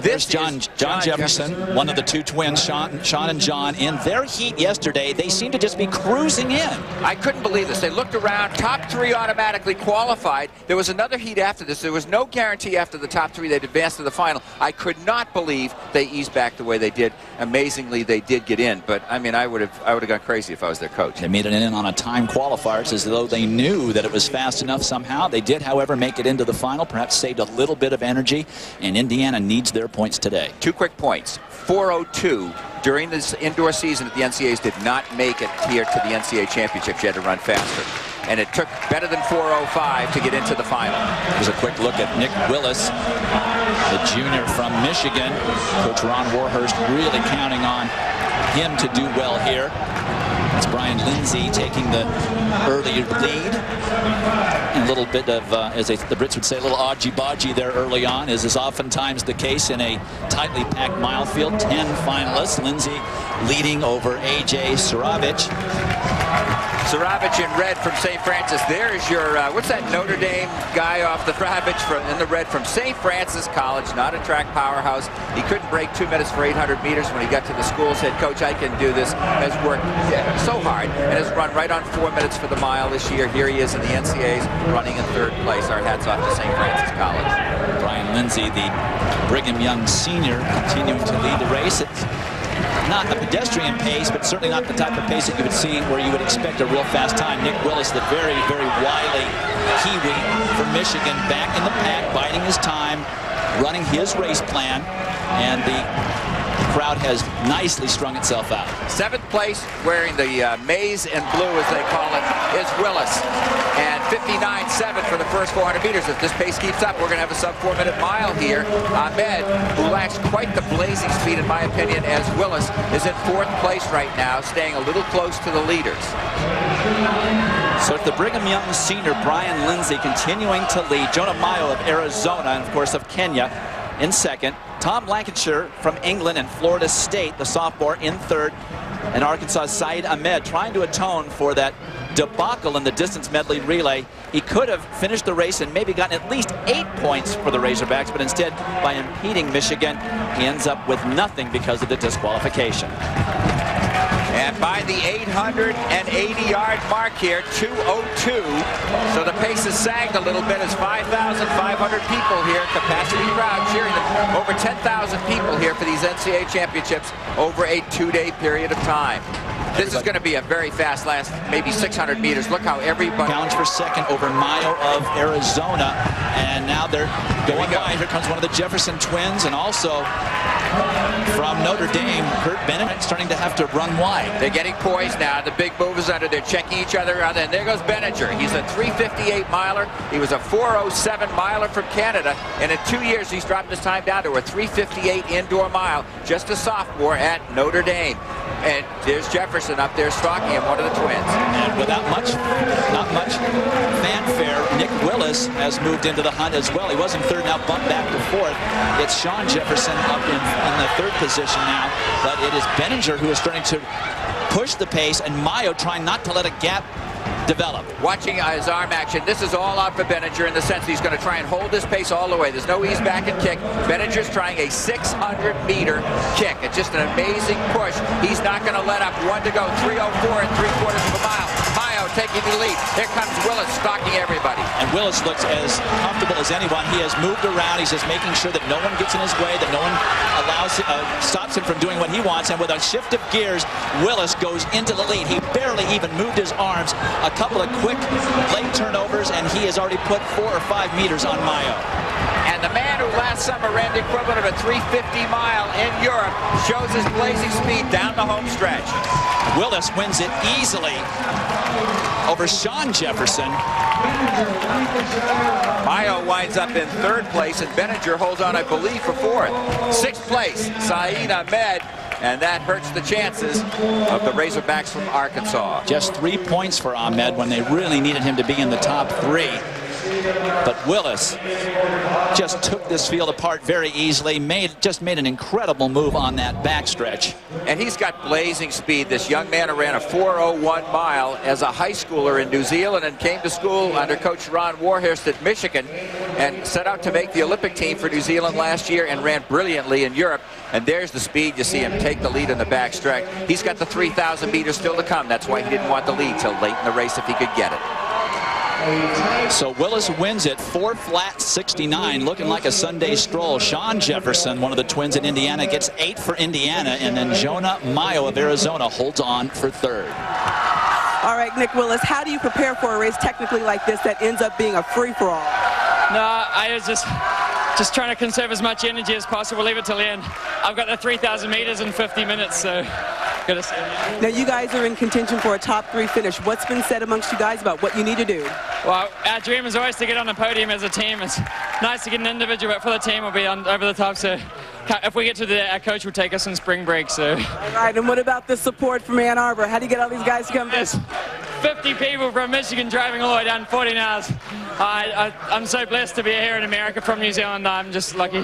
This John, John, Jefferson, one of the two twins, Sean, Sean and John, in their heat yesterday, they seemed to just be cruising in. I couldn't believe this. They looked around, top three automatically qualified. There was another heat after this. There was no guarantee after the top three they'd advance to the final. I could not believe they eased back the way they did. Amazingly, they did get in. But I mean, I would have, I would have gone crazy if I was their coach. They made it in on a time qualifier. It's as though they knew that it was fast enough somehow. They did, however, make it into the final. Perhaps saved a little bit of energy. And Indiana needs their points today. Two quick points. 402 during this indoor season at the NCAAs did not make it here to the NCAA championship. She had to run faster. And it took better than 405 to get into the final. Here's a quick look at Nick Willis, the junior from Michigan. Coach Ron Warhurst really counting on him to do well here. It's Brian Lindsay taking the early lead. A little bit of, uh, as they, the Brits would say, a little odgy-bodgy there early on, as is oftentimes the case in a tightly packed mile field. Ten finalists. Lindsay leading over A.J. Saravich. Saravich in red from St. Francis. There's your, uh, what's that Notre Dame guy off the Saravich from, in the red from St. Francis College, not a track powerhouse. He couldn't break two minutes for 800 meters when he got to the school. Said, Coach, I can do this. Has worked so hard and has run right on four minutes for the mile this year. Here he is in the NCAAs running in third place. Our hats off to St. Francis College. Brian Lindsay, the Brigham Young senior, continuing to lead the race. It's not a pedestrian pace, but certainly not the type of pace that you would see where you would expect a real fast time. Nick Willis, the very, very wily Kiwi from Michigan, back in the pack, biding his time, running his race plan. And the the crowd has nicely strung itself out. Seventh place, wearing the uh, maize and blue, as they call it, is Willis. And 59.7 for the first 400 meters. If this pace keeps up, we're going to have a sub four-minute mile here. Ahmed, who lacks quite the blazing speed, in my opinion, as Willis, is in fourth place right now, staying a little close to the leaders. So it's the Brigham Young senior Brian Lindsay continuing to lead. Jonah Maiyo of Arizona and, of course, of Kenya in second. Tom Lancashire from England and Florida State, the sophomore, in third. And Arkansas' Saeed Ahmed trying to atone for that debacle in the distance medley relay. He could have finished the race and maybe gotten at least eight points for the Razorbacks, but instead, by impeding Michigan, he ends up with nothing because of the disqualification. And by the 880-yard mark here, 202. So the pace has sagged a little bit as 5,500 people here, capacity crowd cheering them. Over 10,000 people here for these NCAA championships over a two-day period of time. This is going to be a very fast last, maybe 600 meters. Look how everybody... Challenge per second over mile of Arizona. And now they're going here by. Here comes one of the Jefferson twins and also from Notre Dame, Kurt Bennett starting to have to run wide. They're getting poised now. The big move is under. They're checking each other out. And there goes Benninger. He's a 358 miler. He was a 407 miler from Canada. And in two years, he's dropped his time down to a 358 indoor mile. Just a sophomore at Notre Dame. And there's Jefferson up there stalking him, one of the twins. And without much, not much fanfare, Nick Willis has moved into the hunt as well. He was in third, now bumped back to fourth. It's Sean Jefferson up in, in the third position now, but it is Benninger who is starting to push the pace, and Maiyo trying not to let a gap develop. Watching his arm action, this is all out for Benninger in the sense he's going to try and hold this pace all the way. There's no ease back and kick. Benninger's trying a 600-meter kick. It's just an amazing push. He's not going to let up. One to go, 304 and three-quarters of a mile. Taking the lead. Here comes Willis stalking everybody. And Willis looks as comfortable as anyone. He has moved around. He's just making sure that no one gets in his way, that no one allows uh, stops him from doing what he wants. And with a shift of gears, Willis goes into the lead. He barely even moved his arms. A couple of quick late turnovers, and he has already put four or five meters on Maiyo. And the man who last summer ran the equivalent of a 350 mile in Europe shows his blazing speed down the home stretch. Willis wins it easily over Sean Jefferson. Maiyo winds up in third place, and Benninger holds on, I believe, for fourth. Sixth place, Saeed Ahmed, and that hurts the chances of the Razorbacks from Arkansas. Just three points for Ahmed when they really needed him to be in the top three. But Willis just took this field apart very easily, made just made an incredible move on that backstretch. And he's got blazing speed. This young man ran a 401 mile as a high schooler in New Zealand and came to school under Coach Ron Warhurst at Michigan and set out to make the Olympic team for New Zealand last year and ran brilliantly in Europe. And there's the speed. You see him take the lead in the backstretch. He's got the 3,000 meters still to come. That's why he didn't want the lead till late in the race if he could get it. So Willis wins it, four flat 69, looking like a Sunday stroll. Sean Jefferson, one of the twins in Indiana, gets eight for Indiana, and then Jonah Maiyo of Arizona holds on for third. All right, Nick Willis, how do you prepare for a race technically like this that ends up being a free-for-all? No, I was just just trying to conserve as much energy as possible, leave it till the end. I've got the 3,000 meters in 50 minutes, so good to see. Now, you guys are in contention for a top three finish. What's been said amongst you guys about what you need to do? Well, our dream is always to get on the podium as a team. It's nice to get an individual, but for the team, we'll be on over the top. So if we get to the, our coach will take us on spring break. So. All right, and what about the support from Ann Arbor? How do you get all these guys to come? Yes. 50 people from Michigan driving all the way down 14 hours. I, I, I'm so blessed to be here in America from New Zealand. I'm just lucky.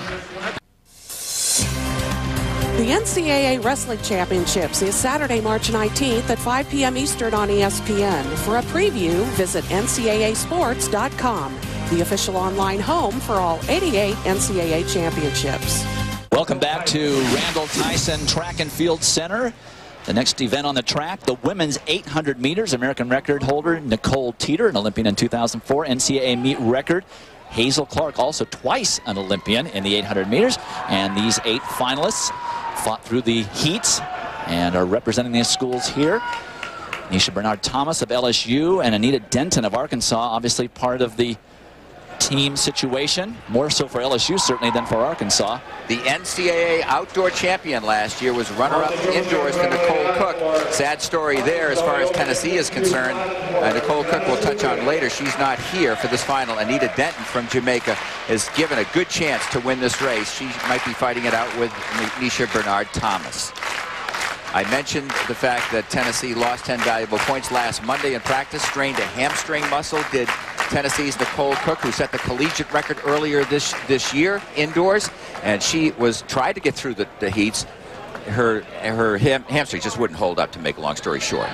The NCAA Wrestling Championships is Saturday, March 19th at 5 p.m. Eastern on ESPN. For a preview, visit ncaasports.com, the official online home for all 88 NCAA championships. Welcome back to Randall Tyson Track and Field Center. The next event on the track, the women's 800 meters, American record holder Nicole Teter, an Olympian in 2004, NCAA meet record. Hazel Clark, also twice an Olympian in the 800 meters. And these eight finalists fought through the heats and are representing their schools here. Neisha Bernard Thomas of LSU and Aneita Denton of Arkansas, obviously part of the team situation, more so for LSU certainly than for Arkansas. The NCAA outdoor champion last year was runner-up indoors to Nicole Cook. Sad story there as far as Tennessee is concerned. Uh, Nicole Cook will touch on later. She's not here for this final. Aneita Denton from Jamaica is given a good chance to win this race. She might be fighting it out with Neisha Bernard Thomas. I mentioned the fact that Tennessee lost 10 valuable points last Monday in practice, strained a hamstring muscle, did Tennessee's Nicole Cook, who set the collegiate record earlier this this year indoors, and she was tried to get through the, the heats. Her her ham, hamstring just wouldn't hold up. To make a long story short.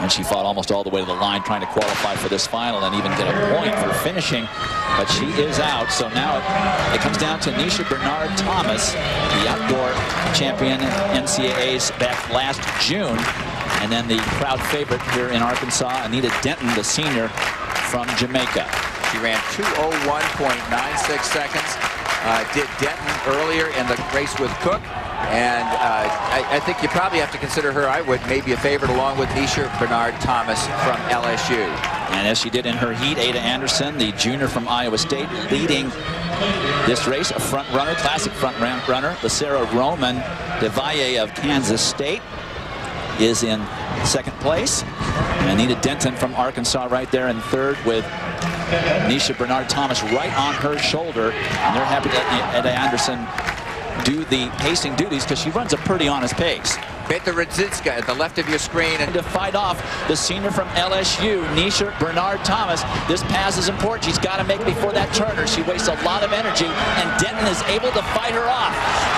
And she fought almost all the way to the line trying to qualify for this final and even get a point for finishing. But she is out. So now it, it comes down to Neisha Bernard Thomas, the outdoor champion NCAA's back last June. And then the crowd favorite here in Arkansas, Aneita Denton, the senior from Jamaica. She ran 201.96 seconds. Uh, did Denton earlier in the race with Cook. And uh, I, I, think you probably have to consider her, I would, maybe a favorite along with Neisha Bernard Thomas from LSU. And as she did in her heat, Ada Anderson, the junior from Iowa State, leading this race, a front runner, classic front runner. The Sarah Roman DeValle of Kansas State is in second place. And Aneita Denton from Arkansas right there in third with Neisha Bernard Thomas right on her shoulder. And they're happy that Ada Anderson do the pacing duties because she runs a pretty honest pace. Beata Rudzinska at the left of your screen. And to fight off the senior from LSU, Neisha Bernard Thomas. This pass is important. She's got to make before that turner. She wastes a lot of energy, and Denton is able to fight her off.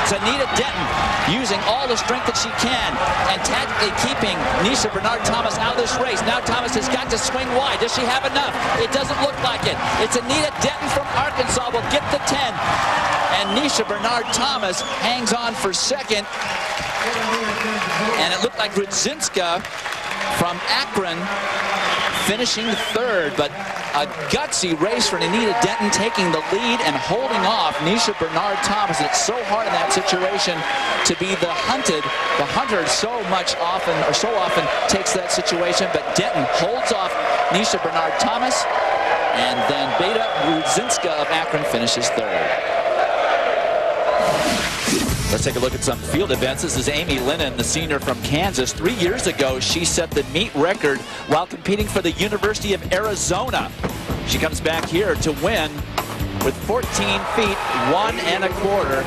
It's Aneita Denton using all the strength that she can and tactically keeping Neisha Bernard Thomas out of this race. Now Thomas has got to swing wide. Does she have enough? It doesn't look like it. It's Aneita Denton from Arkansas will get the 10. And Neisha Bernard Thomas hangs on for second. And it looked like Rudzinska from Akron finishing third, but a gutsy race for Aneita Denton taking the lead and holding off Neisha Bernard Thomas. It's so hard in that situation to be the hunted. The hunter so much often, or so often, takes that situation, but Denton holds off Neisha Bernard Thomas, and then Beata Rudzinska of Akron finishes third. Let's take a look at some field events. This is Amy Linnen, the senior from Kansas. Three years ago, she set the meet record while competing for the University of Arizona. She comes back here to win with 14 feet, one and a quarter.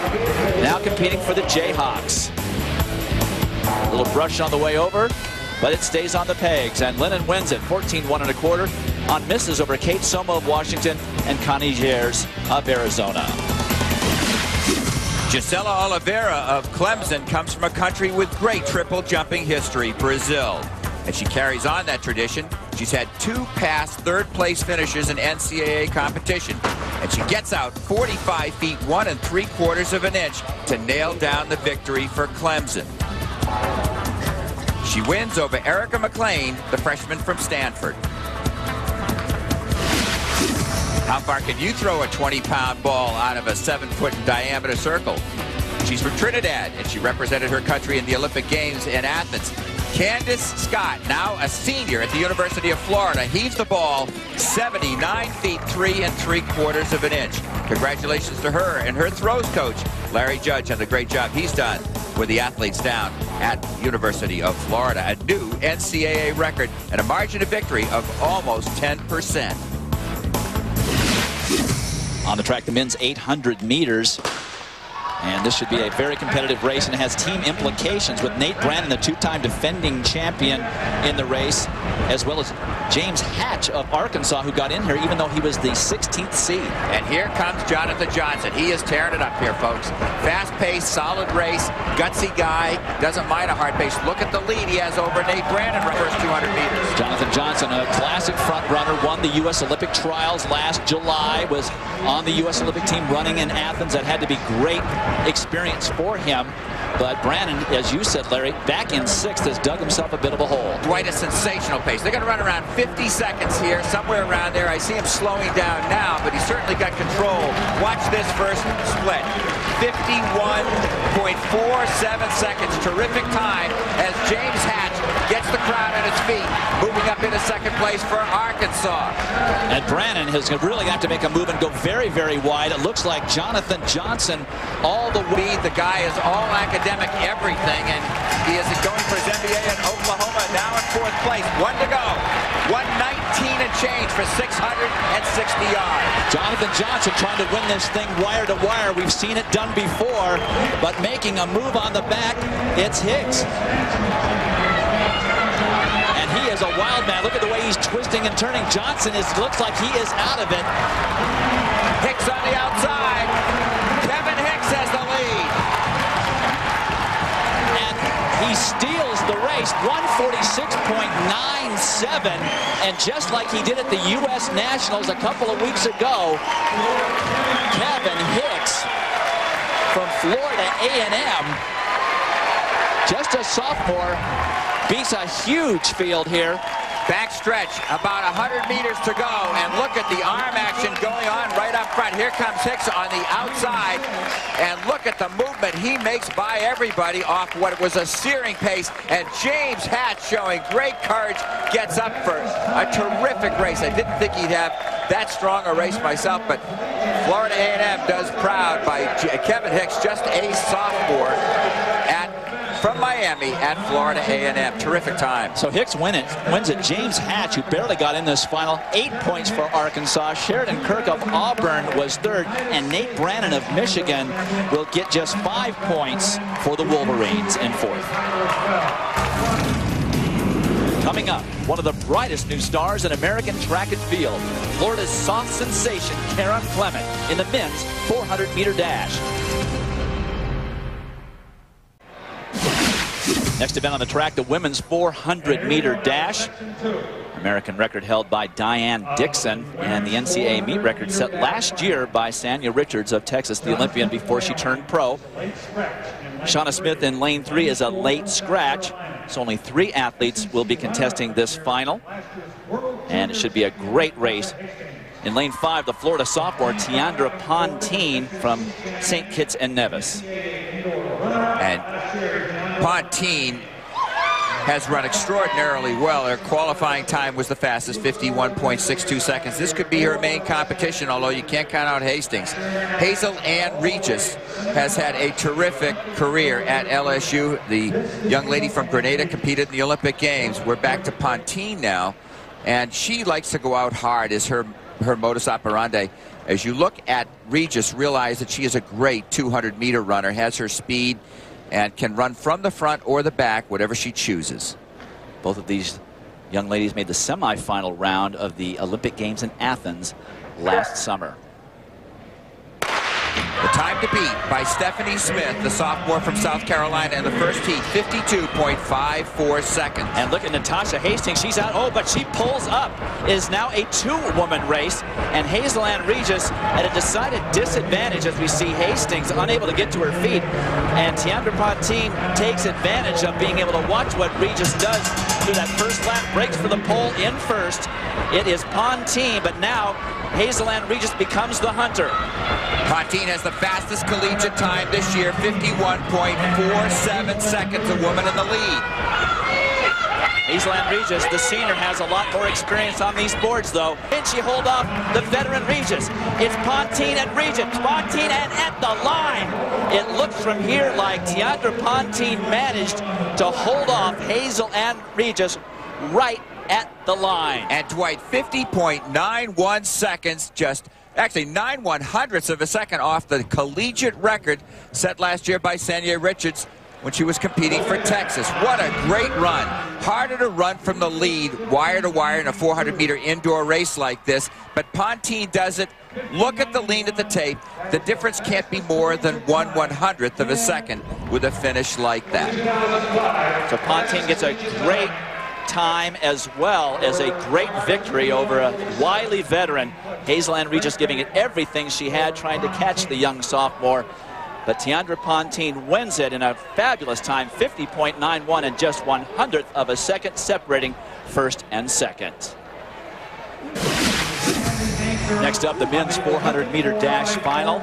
Now competing for the Jayhawks. A little brush on the way over, but it stays on the pegs. And Linnen wins it, 14, one and a quarter on misses over Kate Soma of Washington and Connie Jares of Arizona. Gisela Oliveira of Clemson comes from a country with great triple jumping history, Brazil. And she carries on that tradition. She's had two past third place finishes in NCAA competition. And she gets out 45 feet, one and three quarters of an inch to nail down the victory for Clemson. She wins over Erica McLain, the freshman from Stanford. How far can you throw a 20-pound ball out of a 7-foot diameter circle? She's from Trinidad, and she represented her country in the Olympic Games in Athens. Candice Scott, now a senior at the University of Florida, heaves the ball 79 feet 3 and 3 quarters of an inch. Congratulations to her and her throws coach, Larry Judge, on the great job he's done with the athletes down at University of Florida. A new NCAA record and a margin of victory of almost 10 percent. On the track, the men's 800 meters. And this should be a very competitive race and has team implications with Nate Brannon, the two-time defending champion in the race, as well as James Hatch of Arkansas, who got in here even though he was the 16th seed. And here comes Jonathan Johnson. He is tearing it up here, folks. Fast-paced, solid race, gutsy guy, doesn't mind a hard pace. Look at the lead he has over Nate Brannon for the first 200 meters. Jonathan Johnson, a classic front runner, won the U.S. Olympic trials last July, was on the U.S. Olympic team running in Athens. That had to be great experience for him. But Brannon, as you said, Larry, back in sixth has dug himself a bit of a hole. Dwight, a sensational pace. They're going to run around 50 seconds here, somewhere around there. I see him slowing down now, but he certainly got control. Watch this first split. 51.47 seconds. Terrific time as James Hatch gets the crowd on its feet, moving up into second place for Arkansas. And Brannon has really got to make a move and go very, very wide. It looks like Jonathan Johnson all the way. The guy is all academic everything, and he is going for his MBA at Oklahoma, now in fourth place. One to go. 119 and change for 660 yards. Jonathan Johnson trying to win this thing wire to wire. We've seen it done before, but making a move on the back, it's Hicks. Is a wild man. Look at the way he's twisting and turning. Johnson is looks like he is out of it. Hicks on the outside. Kevin Hicks has the lead. And he steals the race, 146.97. And just like he did at the U.S. Nationals a couple of weeks ago, Kevin Hicks from Florida A&M, just a sophomore, beats a huge field here. Backstretch, about 100 meters to go, and look at the arm action going on right up front. Here comes Hicks on the outside, and look at the movement he makes by everybody off what was a searing pace, and James Hatch showing great courage, gets up for a terrific race. I didn't think he'd have that strong a race myself, but Florida A&M does proud by Kevin Hicks, just a sophomore Miami at Florida A&M. Terrific time. So Hicks win it, wins it. James Hatch, who barely got in this final, eight points for Arkansas. Sheridan Kirk of Auburn was third, and Nate Brannon of Michigan will get just five points for the Wolverines in fourth. Coming up, one of the brightest new stars in American track and field, Florida's soft sensation, Kerron Clement, in the men's 400-meter dash. Next event on the track, the women's 400-meter dash. American record held by Diane Dixon and the NCAA meet record set last year by Sanya Richards of Texas, the Olympian before she turned pro. Shauna Smith in lane three is a late scratch. So only three athletes will be contesting this final. And it should be a great race. In lane five, the Florida sophomore Tiandra Ponteen from St. Kitts and Nevis. And Ponteen has run extraordinarily well. Her qualifying time was the fastest, 51.62 seconds. This could be her main competition, although you can't count out Hastings. Hazel Ann Regis has had a terrific career at LSU. The young lady from Grenada competed in the Olympic Games. We're back to Ponteen now, and she likes to go out hard is her, her modus operandi. As you look at Regis, realize that she is a great 200-meter runner, has her speed, and can run from the front or the back, whatever she chooses. Both of these young ladies made the semifinal round of the Olympic Games in Athens last summer. The time to beat by Stephanie Smith, the sophomore from South Carolina in the first heat, 52.54 seconds. And look at Natasha Hastings. She's out. Oh, but she pulls up. It is now a two-woman race. And Hazel Ann Regis at a decided disadvantage as we see Hastings unable to get to her feet. And Tiandra Ponteen takes advantage of being able to watch what Regis does through that first lap. Breaks for the pole in first. It is Ponteen, but now Hazel Ann Regis becomes the hunter. Ponteen has the fastest collegiate time this year, 51.47 seconds, a woman in the lead. Hazel Ann Regis, the senior, has a lot more experience on these boards, though. Can she hold off the veteran Regis? It's Ponteen and Regis. Ponteen and at the line. It looks from here like Tiandra Ponteen managed to hold off Hazel Ann Regis right at the line. And Dwight, 50.91 seconds, just actually 9 one hundredths of a second off the collegiate record set last year by Sanya Richards when she was competing for Texas. What a great run. Harder to run from the lead, wire to wire in a 400-meter indoor race like this, but Ponteen does it. Look at the lean at the tape. The difference can't be more than one one-hundredth of a second with a finish like that. So Ponteen gets a great time as well as a great victory over a wily veteran. Hazel Ann Regis giving it everything she had trying to catch the young sophomore. But Tiandra Ponteen wins it in a fabulous time, 50.91 and just one hundredth of a second separating first and second. Next up, the men's 400-meter dash final.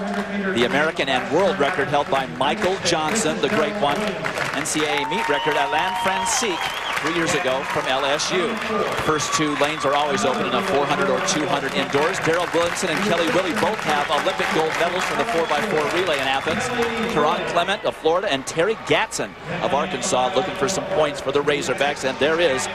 The American and world record held by Michael Johnson, the great one. NCAA meet record, Alain Francique three years ago from LSU. First two lanes are always open in a 400 or 200 indoors. Darold Williamson and Kelly Willie both have Olympic gold medals from the 4x4 relay in Athens. Kerron Clement of Florida and Terry Gatson of Arkansas looking for some points for the Razorbacks. And there is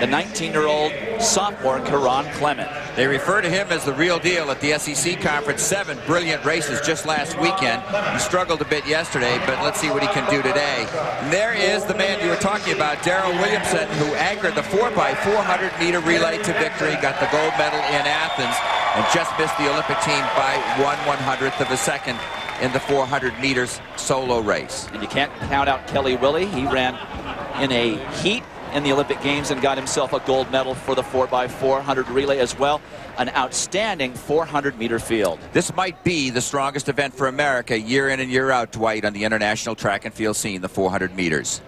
the 19-year-old sophomore Kerron Clement. They refer to him as the real deal at the SEC conference. Seven brilliant races just last weekend. He struggled a bit yesterday, but let's see what he can do today. And there is the man you were talking about, Darold Williamson, who anchored the 4x400 meter relay to victory, got the gold medal in Athens, and just missed the Olympic team by one one hundredth of a second in the 400 meters solo race. And you can't count out Kelly Willie. He ran in a heat in the Olympic Games and got himself a gold medal for the 4x400 relay as well. An outstanding 400 meter field. This might be the strongest event for America year in and year out, Dwight, on the international track and field scene, the 400 meters.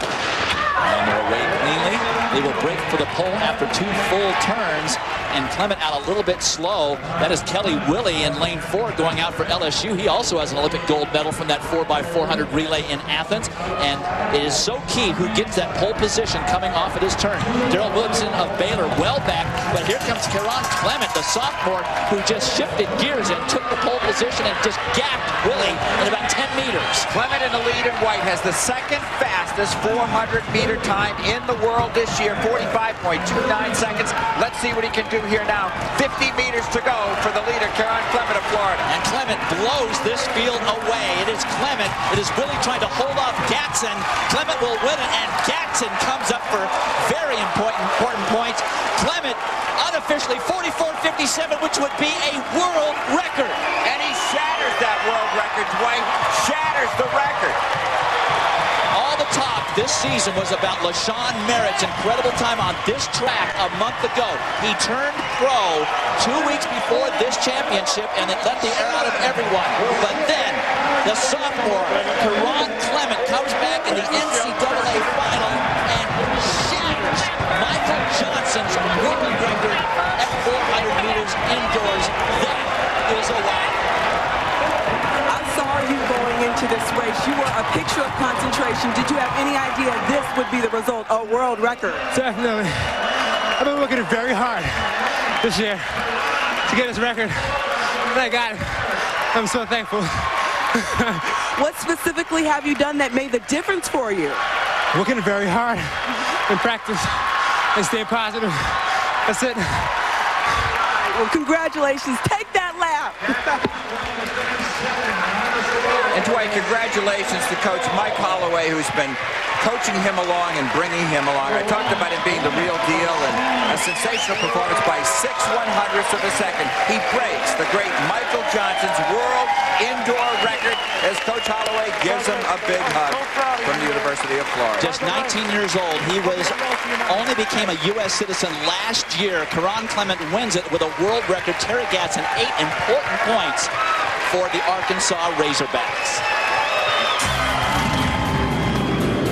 And they're away cleanly. They will break for the pole after two full turns. And Clement out a little bit slow. That is Kelly Willie in lane four going out for LSU. He also has an Olympic gold medal from that 4x400 relay in Athens. And it is so key who gets that pole position coming off of his turn. Darold Williamson of Baylor well back. But here comes Kerron Clement, the sophomore, who just shifted gears and took the pole position and just gapped Willie in about 10 meters. Clement in the lead in white has the second fastest 400 meter time in the world this year, 45.29 seconds. Let's see what he can do here now. 50 meters to go for the leader, Kerron Clement of Florida. And Clement blows this field away. It is Clement. It is Willie trying to hold off Gatson. Clement will win it, and Gatson comes up for very important, important points. Clement unofficially 44.57, which would be a world record. And he shatters that world record, Dwight. Shatters the record. All the talk this season was about LaShawn Merritt's incredible time on this track a month ago. He turned pro two weeks before this championship and it let the air out of everyone. But then the sophomore, Kerron Clement, comes back in the NCAA final and shatters Michael Johnson's world record at 400 meters indoors. That is a wow. I saw you into this race. You were a picture of concentration. Did you have any idea this would be the result, a world record? Definitely. I've been working very hard this year to get this record. Got it. I'm so thankful. what specifically have you done that made the difference for you? Working very hard in practice and stay positive. That's it. Well, congratulations. Take that lap. And Dwight, congratulations to Coach Mike Holloway, who's been coaching him along and bringing him along. I talked about him being the real deal and a sensational performance by six one-hundredths of a second. He breaks the great Michael Johnson's world indoor record as Coach Holloway gives him a big hug from the University of Florida. Just 19 years old. He was only became a U.S. citizen last year. Kerron Clement wins it with a world record. Terry Gatson, eight important points for the Arkansas Razorbacks.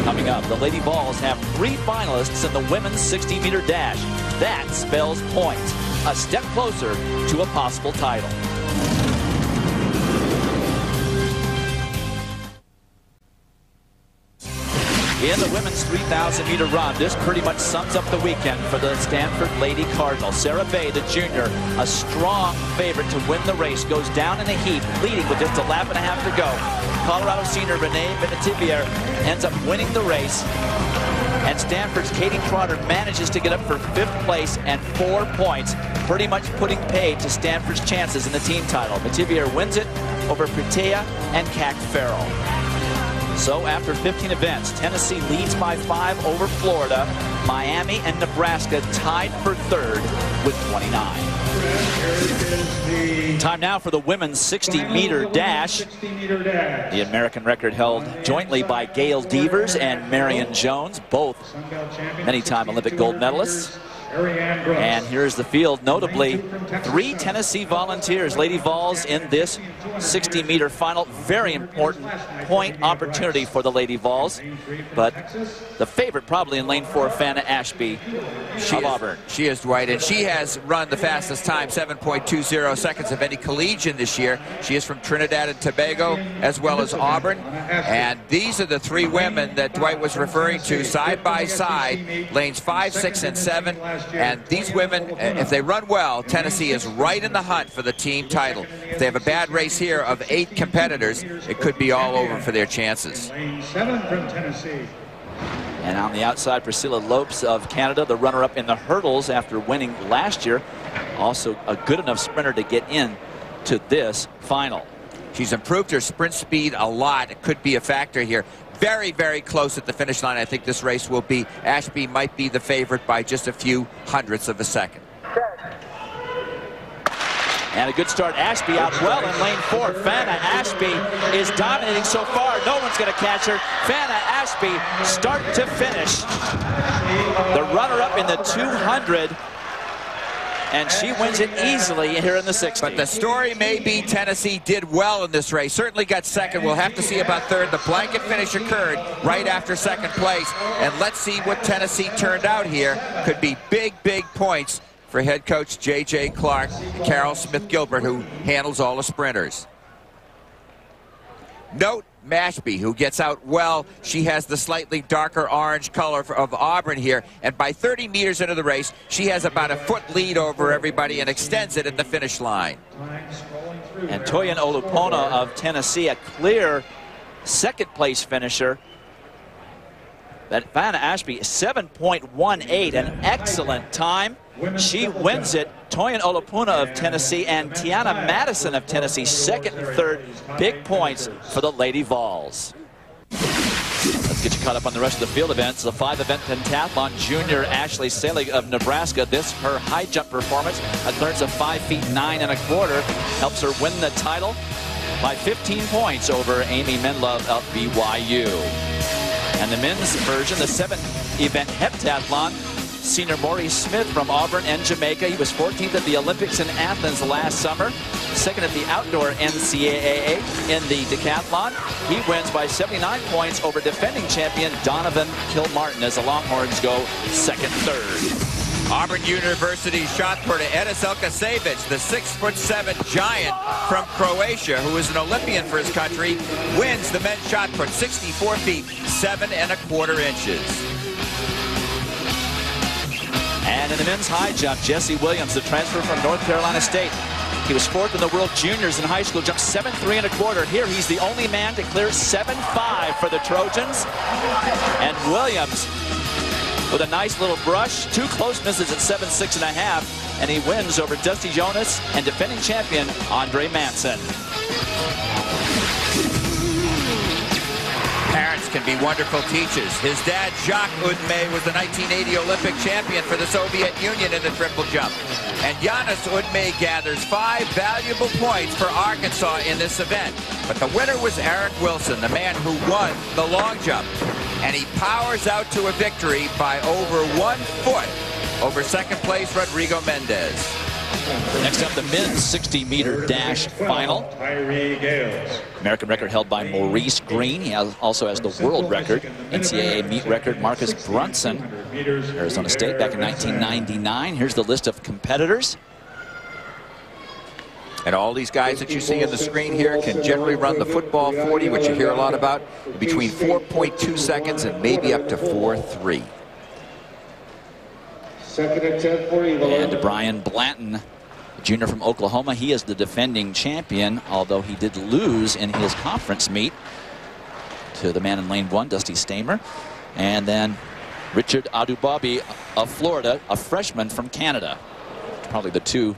Coming up, the Lady Vols have three finalists in the women's 60-meter dash. That spells points, a step closer to a possible title. In the women's 3,000 meter run, this pretty much sums up the weekend for the Stanford Lady Cardinals. Sara Bei, the junior, a strong favorite to win the race, goes down in a heap, leading with just a lap and a half to go. Colorado senior Renee Metivier ends up winning the race. And Stanford's Katie Trotter manages to get up for fifth place and four points, pretty much putting pay to Stanford's chances in the team title. Metivier wins it over Pritea and Cac Farrell. So after 15 events, Tennessee leads by five over Florida. Miami and Nebraska tied for third with 29. Time now for the women's 60-meter dash. The American record held jointly by Gail Devers and Marion Jones, both many-time Olympic gold medalists. And here's the field. Notably, three Tennessee volunteers. Lady Vols in this 60-meter final. Very important point opportunity for the Lady Vols. But the favorite probably in lane four, Fana Ashby she of is, Auburn. She is Dwight, and she has run the fastest time, 7.20 seconds of any collegian this year. She is from Trinidad and Tobago as well as Auburn. And these are the three women that Dwight was referring to side by side, lanes five, six, and seven. And these women, uh, if they run well, Tennessee is right in the hunt for the team title. If they have a bad race here of eight competitors, it could be all over for their chances. Lane seven from Tennessee. And on the outside, Priscilla Lopes of Canada, the runner-up in the hurdles after winning last year. Also a good enough sprinter to get in to this final. She's improved her sprint speed a lot. It could be a factor here. Very, very close at the finish line. I think this race will be. Ashby might be the favorite by just a few hundredths of a second. And a good start. Ashby out well in lane four. Fana Ashby is dominating so far. No one's going to catch her. Fana Ashby, start to finish. The runner-up in the 200. And she wins it easily here in the 60. But the story may be Tennessee did well in this race. Certainly got second. We'll have to see about third. The blanket finish occurred right after second place. And let's see what Tennessee turned out here. Could be big, big points for head coach J.J. Clark Carol Smith-Gilbert, who handles all the sprinters. Note Mashby, who gets out well. She has the slightly darker orange color of Auburn here. And by 30 meters into the race, she has about a foot lead over everybody and extends it at the finish line. And Toyin Olupona of Tennessee, a clear second place finisher. But Fana Ashby, 7.18, an excellent time. She wins it. Toyin Olupona of Tennessee and Tianna Madison of Tennessee, second and third. Big points for the Lady Vols. Let's get you caught up on the rest of the field events. The five-event pentathlon junior Ashley Selig of Nebraska. This her high jump performance, a clearance of five feet nine and a quarter, helps her win the title by 15 points over Amy Menlove of BYU. And the men's version, the seventh event heptathlon, senior Maurice Smith from Auburn and Jamaica. He was 14th at the Olympics in Athens last summer, second at the outdoor NCAA in the decathlon. He wins by 79 points over defending champion Donovan Kilmartin as the Longhorns go second, third. Auburn University shot putter Edis Elkasevich, the six-foot-seven giant from Croatia, who is an Olympian for his country, wins the men's shot put, 64 feet, seven and a quarter inches. And in the men's high jump, Jesse Williams, the transfer from North Carolina State. He was fourth in the world juniors in high school, jumped 7-3 and a quarter. Here, he's the only man to clear 7-5 for the Trojans. And Williams with a nice little brush, two close misses at 7-6 and a half, and he wins over Dusty Jonas and defending champion Andra Manson. Can be wonderful teachers. His dad, Jaak Uudmäe, was the 1980 Olympic champion for the Soviet Union in the triple jump. And Giannis Udme gathers five valuable points for Arkansas in this event. But the winner was Aarik Wilson, the man who won the long jump. And he powers out to a victory by over one foot over second place Rodrigo Mendez. Next up, the men's 60-meter dash final. American record held by Maurice Greene. He has, also has the world record. NCAA meet record Marcus Brunson, Arizona State back in 1999. Here's the list of competitors. And all these guys that you see on the screen here can generally run the football 40, which you hear a lot about, between 4.2 seconds and maybe up to 4.3. And Brian Blanton, junior from Oklahoma, he is the defending champion, although he did lose in his conference meet to the man in lane one, Dusty Stamer. And then Richard Adubabi of Florida, a freshman from Canada. Probably the two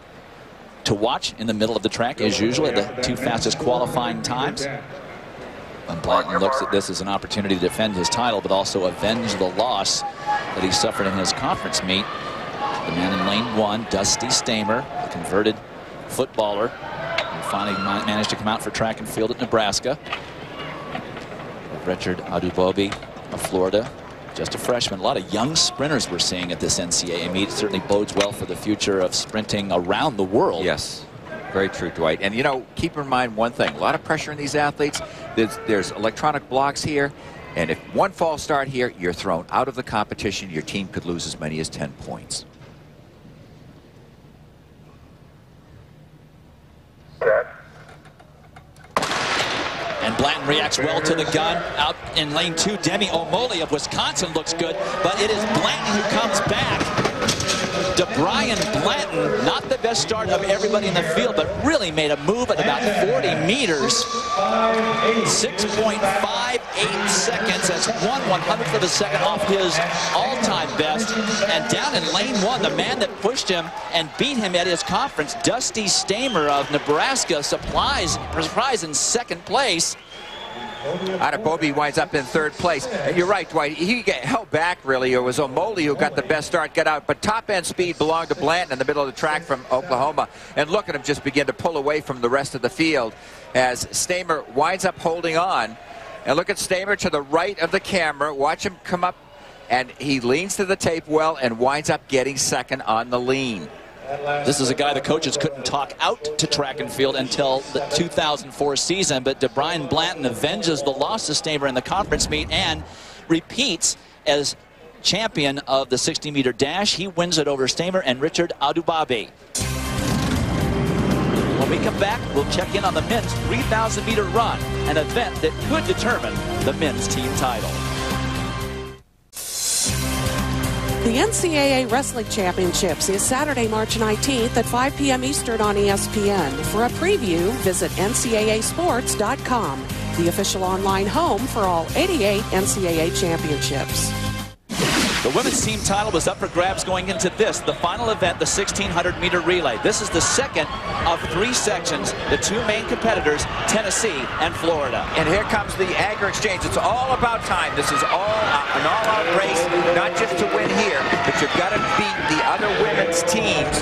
to watch in the middle of the track as usual, the two fastest qualifying times. And Blanton looks at this as an opportunity to defend his title, but also avenge the loss that he suffered in his conference meet. The man in lane one, Dusty Stamer, converted footballer, who finally managed to come out for track and field at Nebraska. Richard Adubobi of Florida, Just a freshman. A lot of young sprinters we're seeing at this NCAA meet. Certainly bodes well for the future of sprinting around the world. Yes. Very true, Dwight. And, you know, keep in mind one thing. A lot of pressure in these athletes. There's, there's electronic blocks here. And if one false start here, you're thrown out of the competition. Your team could lose as many as 10 points. And Blanton reacts well to the gun. Out in lane two, Demi Omole of Wisconsin looks good, but it is Blanton who comes back. Dabryan Blanton, not the best start of everybody in the field, but really made a move at about 40 meters. 6.58 seconds. That's one one hundredth of a second off his all-time best. And down in lane one, the man that pushed him and beat him at his conference, Dusty Stamer of Nebraska, supplies surprise in second place. Adebobi winds up in third place. And you're right, Dwight. He got held back, really. It was Omole who got the best start, got out. But top-end speed belonged to Blanton in the middle of the track from Oklahoma. And look at him just begin to pull away from the rest of the field as Stamer winds up holding on. And look at Stamer to the right of the camera. Watch him come up, and he leans to the tape well and winds up getting second on the lean. This is a guy the coaches couldn't talk out to track and field until the 2004 season, but Dabryan Blanton avenges the loss to Stamer in the conference meet and repeats as champion of the 60-meter dash. He wins it over Stamer and Richard Adubabi. When we come back, we'll check in on the men's 3,000-meter run, an event that could determine the men's team title. The NCAA Wrestling Championships is Saturday, March 19th at 5 p.m. Eastern on ESPN. For a preview, visit ncaasports.com, the official online home for all 88 NCAA championships. The women's team title was up for grabs going into this, the final event, the 1600 meter relay. This is the second of three sections, the two main competitors, Tennessee and Florida. And here comes the anchor exchange. It's all about time. This is all an all-out race, not just to win here, but you've got to beat the other women's teams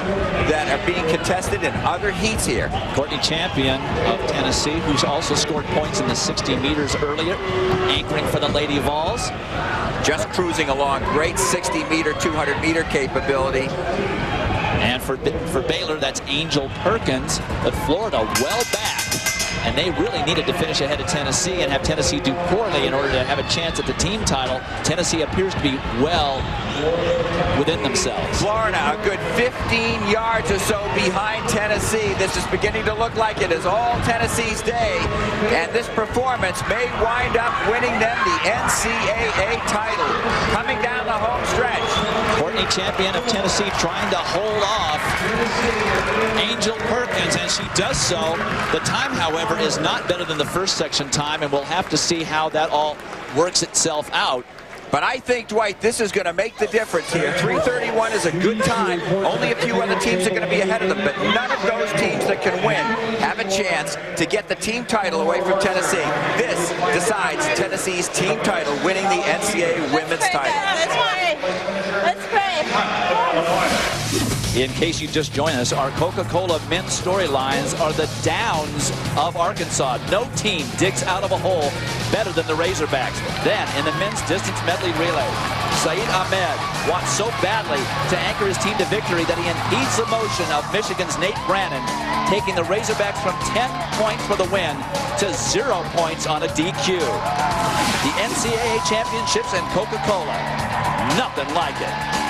that are being contested in other heats here. Courtney Champion of Tennessee, who's also scored points in the 60 meters earlier, anchoring for the Lady Vols. Just cruising along. Great 60 meter, 200 meter capability. And for, for Baylor, that's Angel Perkins. But Florida well back. And they really needed to finish ahead of Tennessee and have Tennessee do poorly in order to have a chance at the team title. Tennessee appears to be well within themselves. Florida a good 15 yards or so behind Tennessee. This is beginning to look like it is all Tennessee's day. And this performance may wind up winning them the NCAA title. Coming down the home stretch. Courtney Champion of Tennessee trying to hold off Angel Perkins, and she does so. The time, however, is not better than the first section time, and we'll have to see how that all works itself out. But I think, Dwight, this is going to make the difference here. 331 is a good time. Only a few other teams are going to be ahead of them, but none of those teams that can win have a chance to get the team title away from Tennessee. This decides Tennessee's team title, winning the NCAA women's title. Let's pray. Let's pray. In case you just joined us, our Coca-Cola men's storylines are the downs of Arkansas. No team digs out of a hole better than the Razorbacks. Then, in the men's distance medley relay, Saeed Ahmed wants so badly to anchor his team to victory that he impedes the motion of Michigan's Nate Brannon, taking the Razorbacks from 10 points for the win to zero points on a DQ. The NCAA championships and Coca-Cola, nothing like it.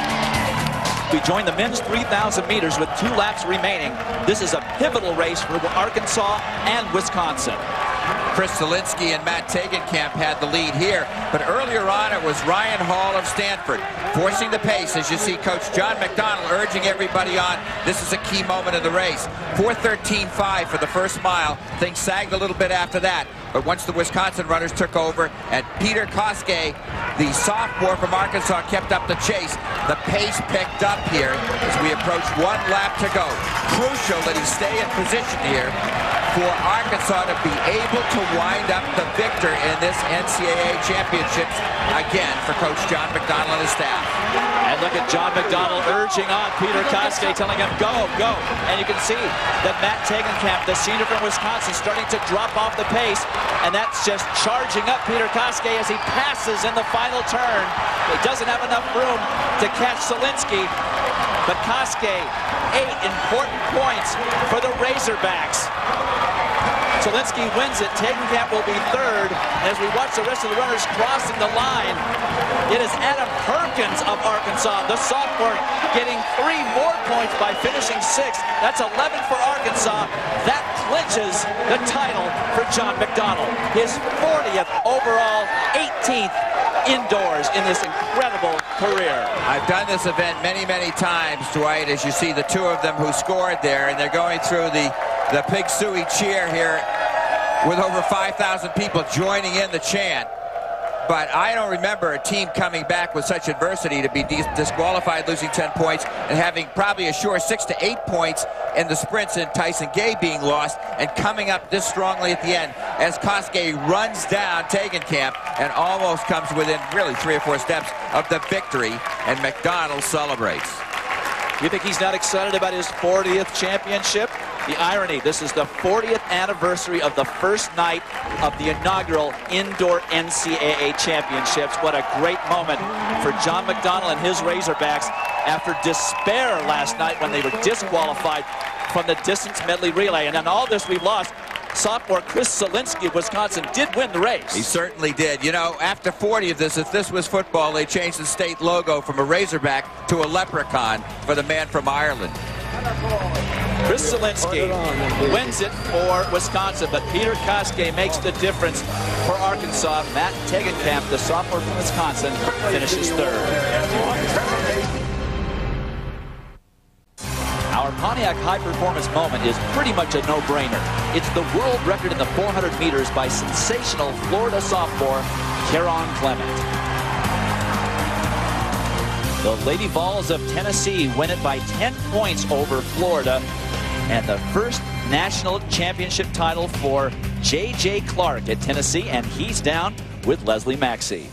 We join the men's 3,000 meters with two laps remaining. This is a pivotal race for Arkansas and Wisconsin. Chris Solinsky and Matt Tegenkamp had the lead here, but earlier on it was Ryan Hall of Stanford forcing the pace as you see Coach John McDonnell urging everybody on. This is a key moment in the race. 4.13.5 for the first mile. Things sagged a little bit after that, but once the Wisconsin runners took over and Peter Koske, the sophomore from Arkansas, kept up the chase, the pace picked up here as we approach one lap to go. Crucial that he stay in position here for Arkansas to be able to wind up the victor in this NCAA championships again for Coach John McDonnell and his staff. And look at John McDonnell urging on Peter Koske, telling him, go, go. And you can see that Matt Tegenkamp, the senior from Wisconsin, starting to drop off the pace. And that's just charging up Peter Koske as he passes in the final turn. He doesn't have enough room to catch Solinsky. But Koske, eight important points for the Razorbacks. Solinsky wins it. Tegenkamp will be third. As we watch the rest of the runners crossing the line, it is Adam Perkins of Arkansas, the sophomore, getting three more points by finishing sixth. That's 11 for Arkansas. That clinches the title for John McDonnell. His 40th overall, 18th indoors in this incredible career. I've done this event many, many times, Dwight, as you see the two of them who scored there, and they're going through the, the Pig Sooie cheer here with over 5,000 people joining in the chant. But I don't remember a team coming back with such adversity to be disqualified, losing 10 points, and having probably a sure six to eight points in the sprints and Tyson Gay being lost, and coming up this strongly at the end as Koske runs down Tegenkamp and almost comes within really three or four steps of the victory, and McDonnell celebrates. You think he's not excited about his 40th championship? The irony, this is the 40th anniversary of the first night of the inaugural indoor NCAA championships. What a great moment for John McDonnell and his Razorbacks after despair last night when they were disqualified from the distance medley relay. And then all this we've lost, sophomore Chris Solinsky of Wisconsin did win the race. He certainly did. You know, after 40 of this, if this was football, they changed the state logo from a Razorback to a leprechaun for the man from Ireland. Chris Solinsky wins it for Wisconsin, but Peter Koske makes the difference for Arkansas. Matt Tegenkamp, the sophomore from Wisconsin, finishes third. Our Pontiac high performance moment is pretty much a no-brainer. It's the world record in the 400 meters by sensational Florida sophomore Kerron Clement. The Lady Vols of Tennessee win it by 10 points over Florida and the first national championship title for J.J. Clark at Tennessee, and he's down with Leslie Maxey.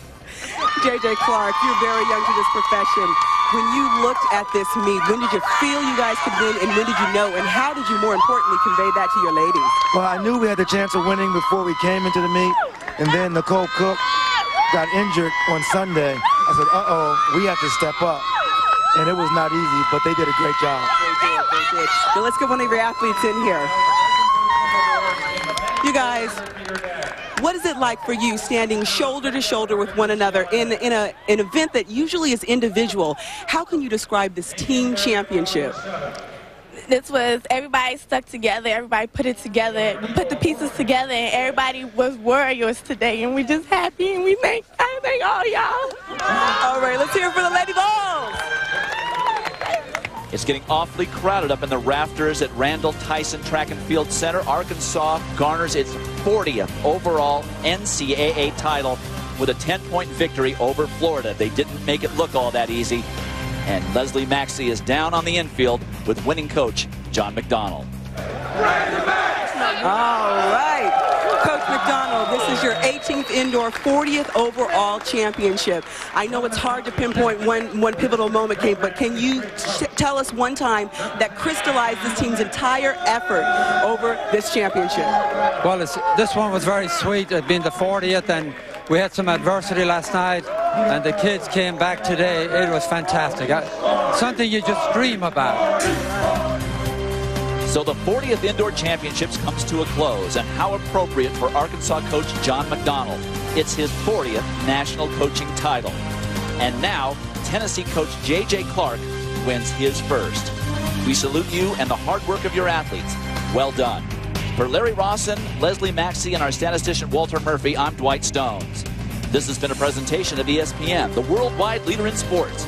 J.J. Clark, you're very young to this profession. When you looked at this meet, when did you feel you guys could win, and when did you know, and how did you, more importantly, convey that to your ladies? Well, I knew we had the chance of winning before we came into the meet, and then Nicole Cook got injured on Sunday. I said, uh-oh, we have to step up. And it was not easy, but they did a great job. They did, they did. Let's get one of your athletes in here. You guys, what is it like for you standing shoulder to shoulder with one another in, in a, an event that usually is individual? How can you describe this team championship? This was everybody stuck together, everybody put it together, put the pieces together, and everybody was warriors today, and we're just happy, and we thank, I thank all y'all. All right, let's hear it for the Lady Vols. It's getting awfully crowded up in the rafters at Randall Tyson Track and Field Center. Arkansas garners its 40th overall NCAA title with a 10-point victory over Florida. They didn't make it look all that easy. And Leslie Maxey is down on the infield with winning coach John McDonnell. All right. Coach McDonnell, this is your 18th indoor, 40th overall championship. I know it's hard to pinpoint when one pivotal moment came, but can you tell us one time that crystallized this team's entire effort over this championship? Well, this one was very sweet, it being the 40th, and we had some adversity last night, and the kids came back today. It was fantastic. Something you just dream about. So the 40th Indoor Championships comes to a close, and how appropriate for Arkansas coach John McDonnell. It's his 40th national coaching title. And now, Tennessee coach J.J. Clark wins his first. We salute you and the hard work of your athletes. Well done. For Larry Rawson, Leslie Maxey, and our statistician Walter Murphy, I'm Dwight Stones. This has been a presentation of ESPN, the worldwide leader in sports.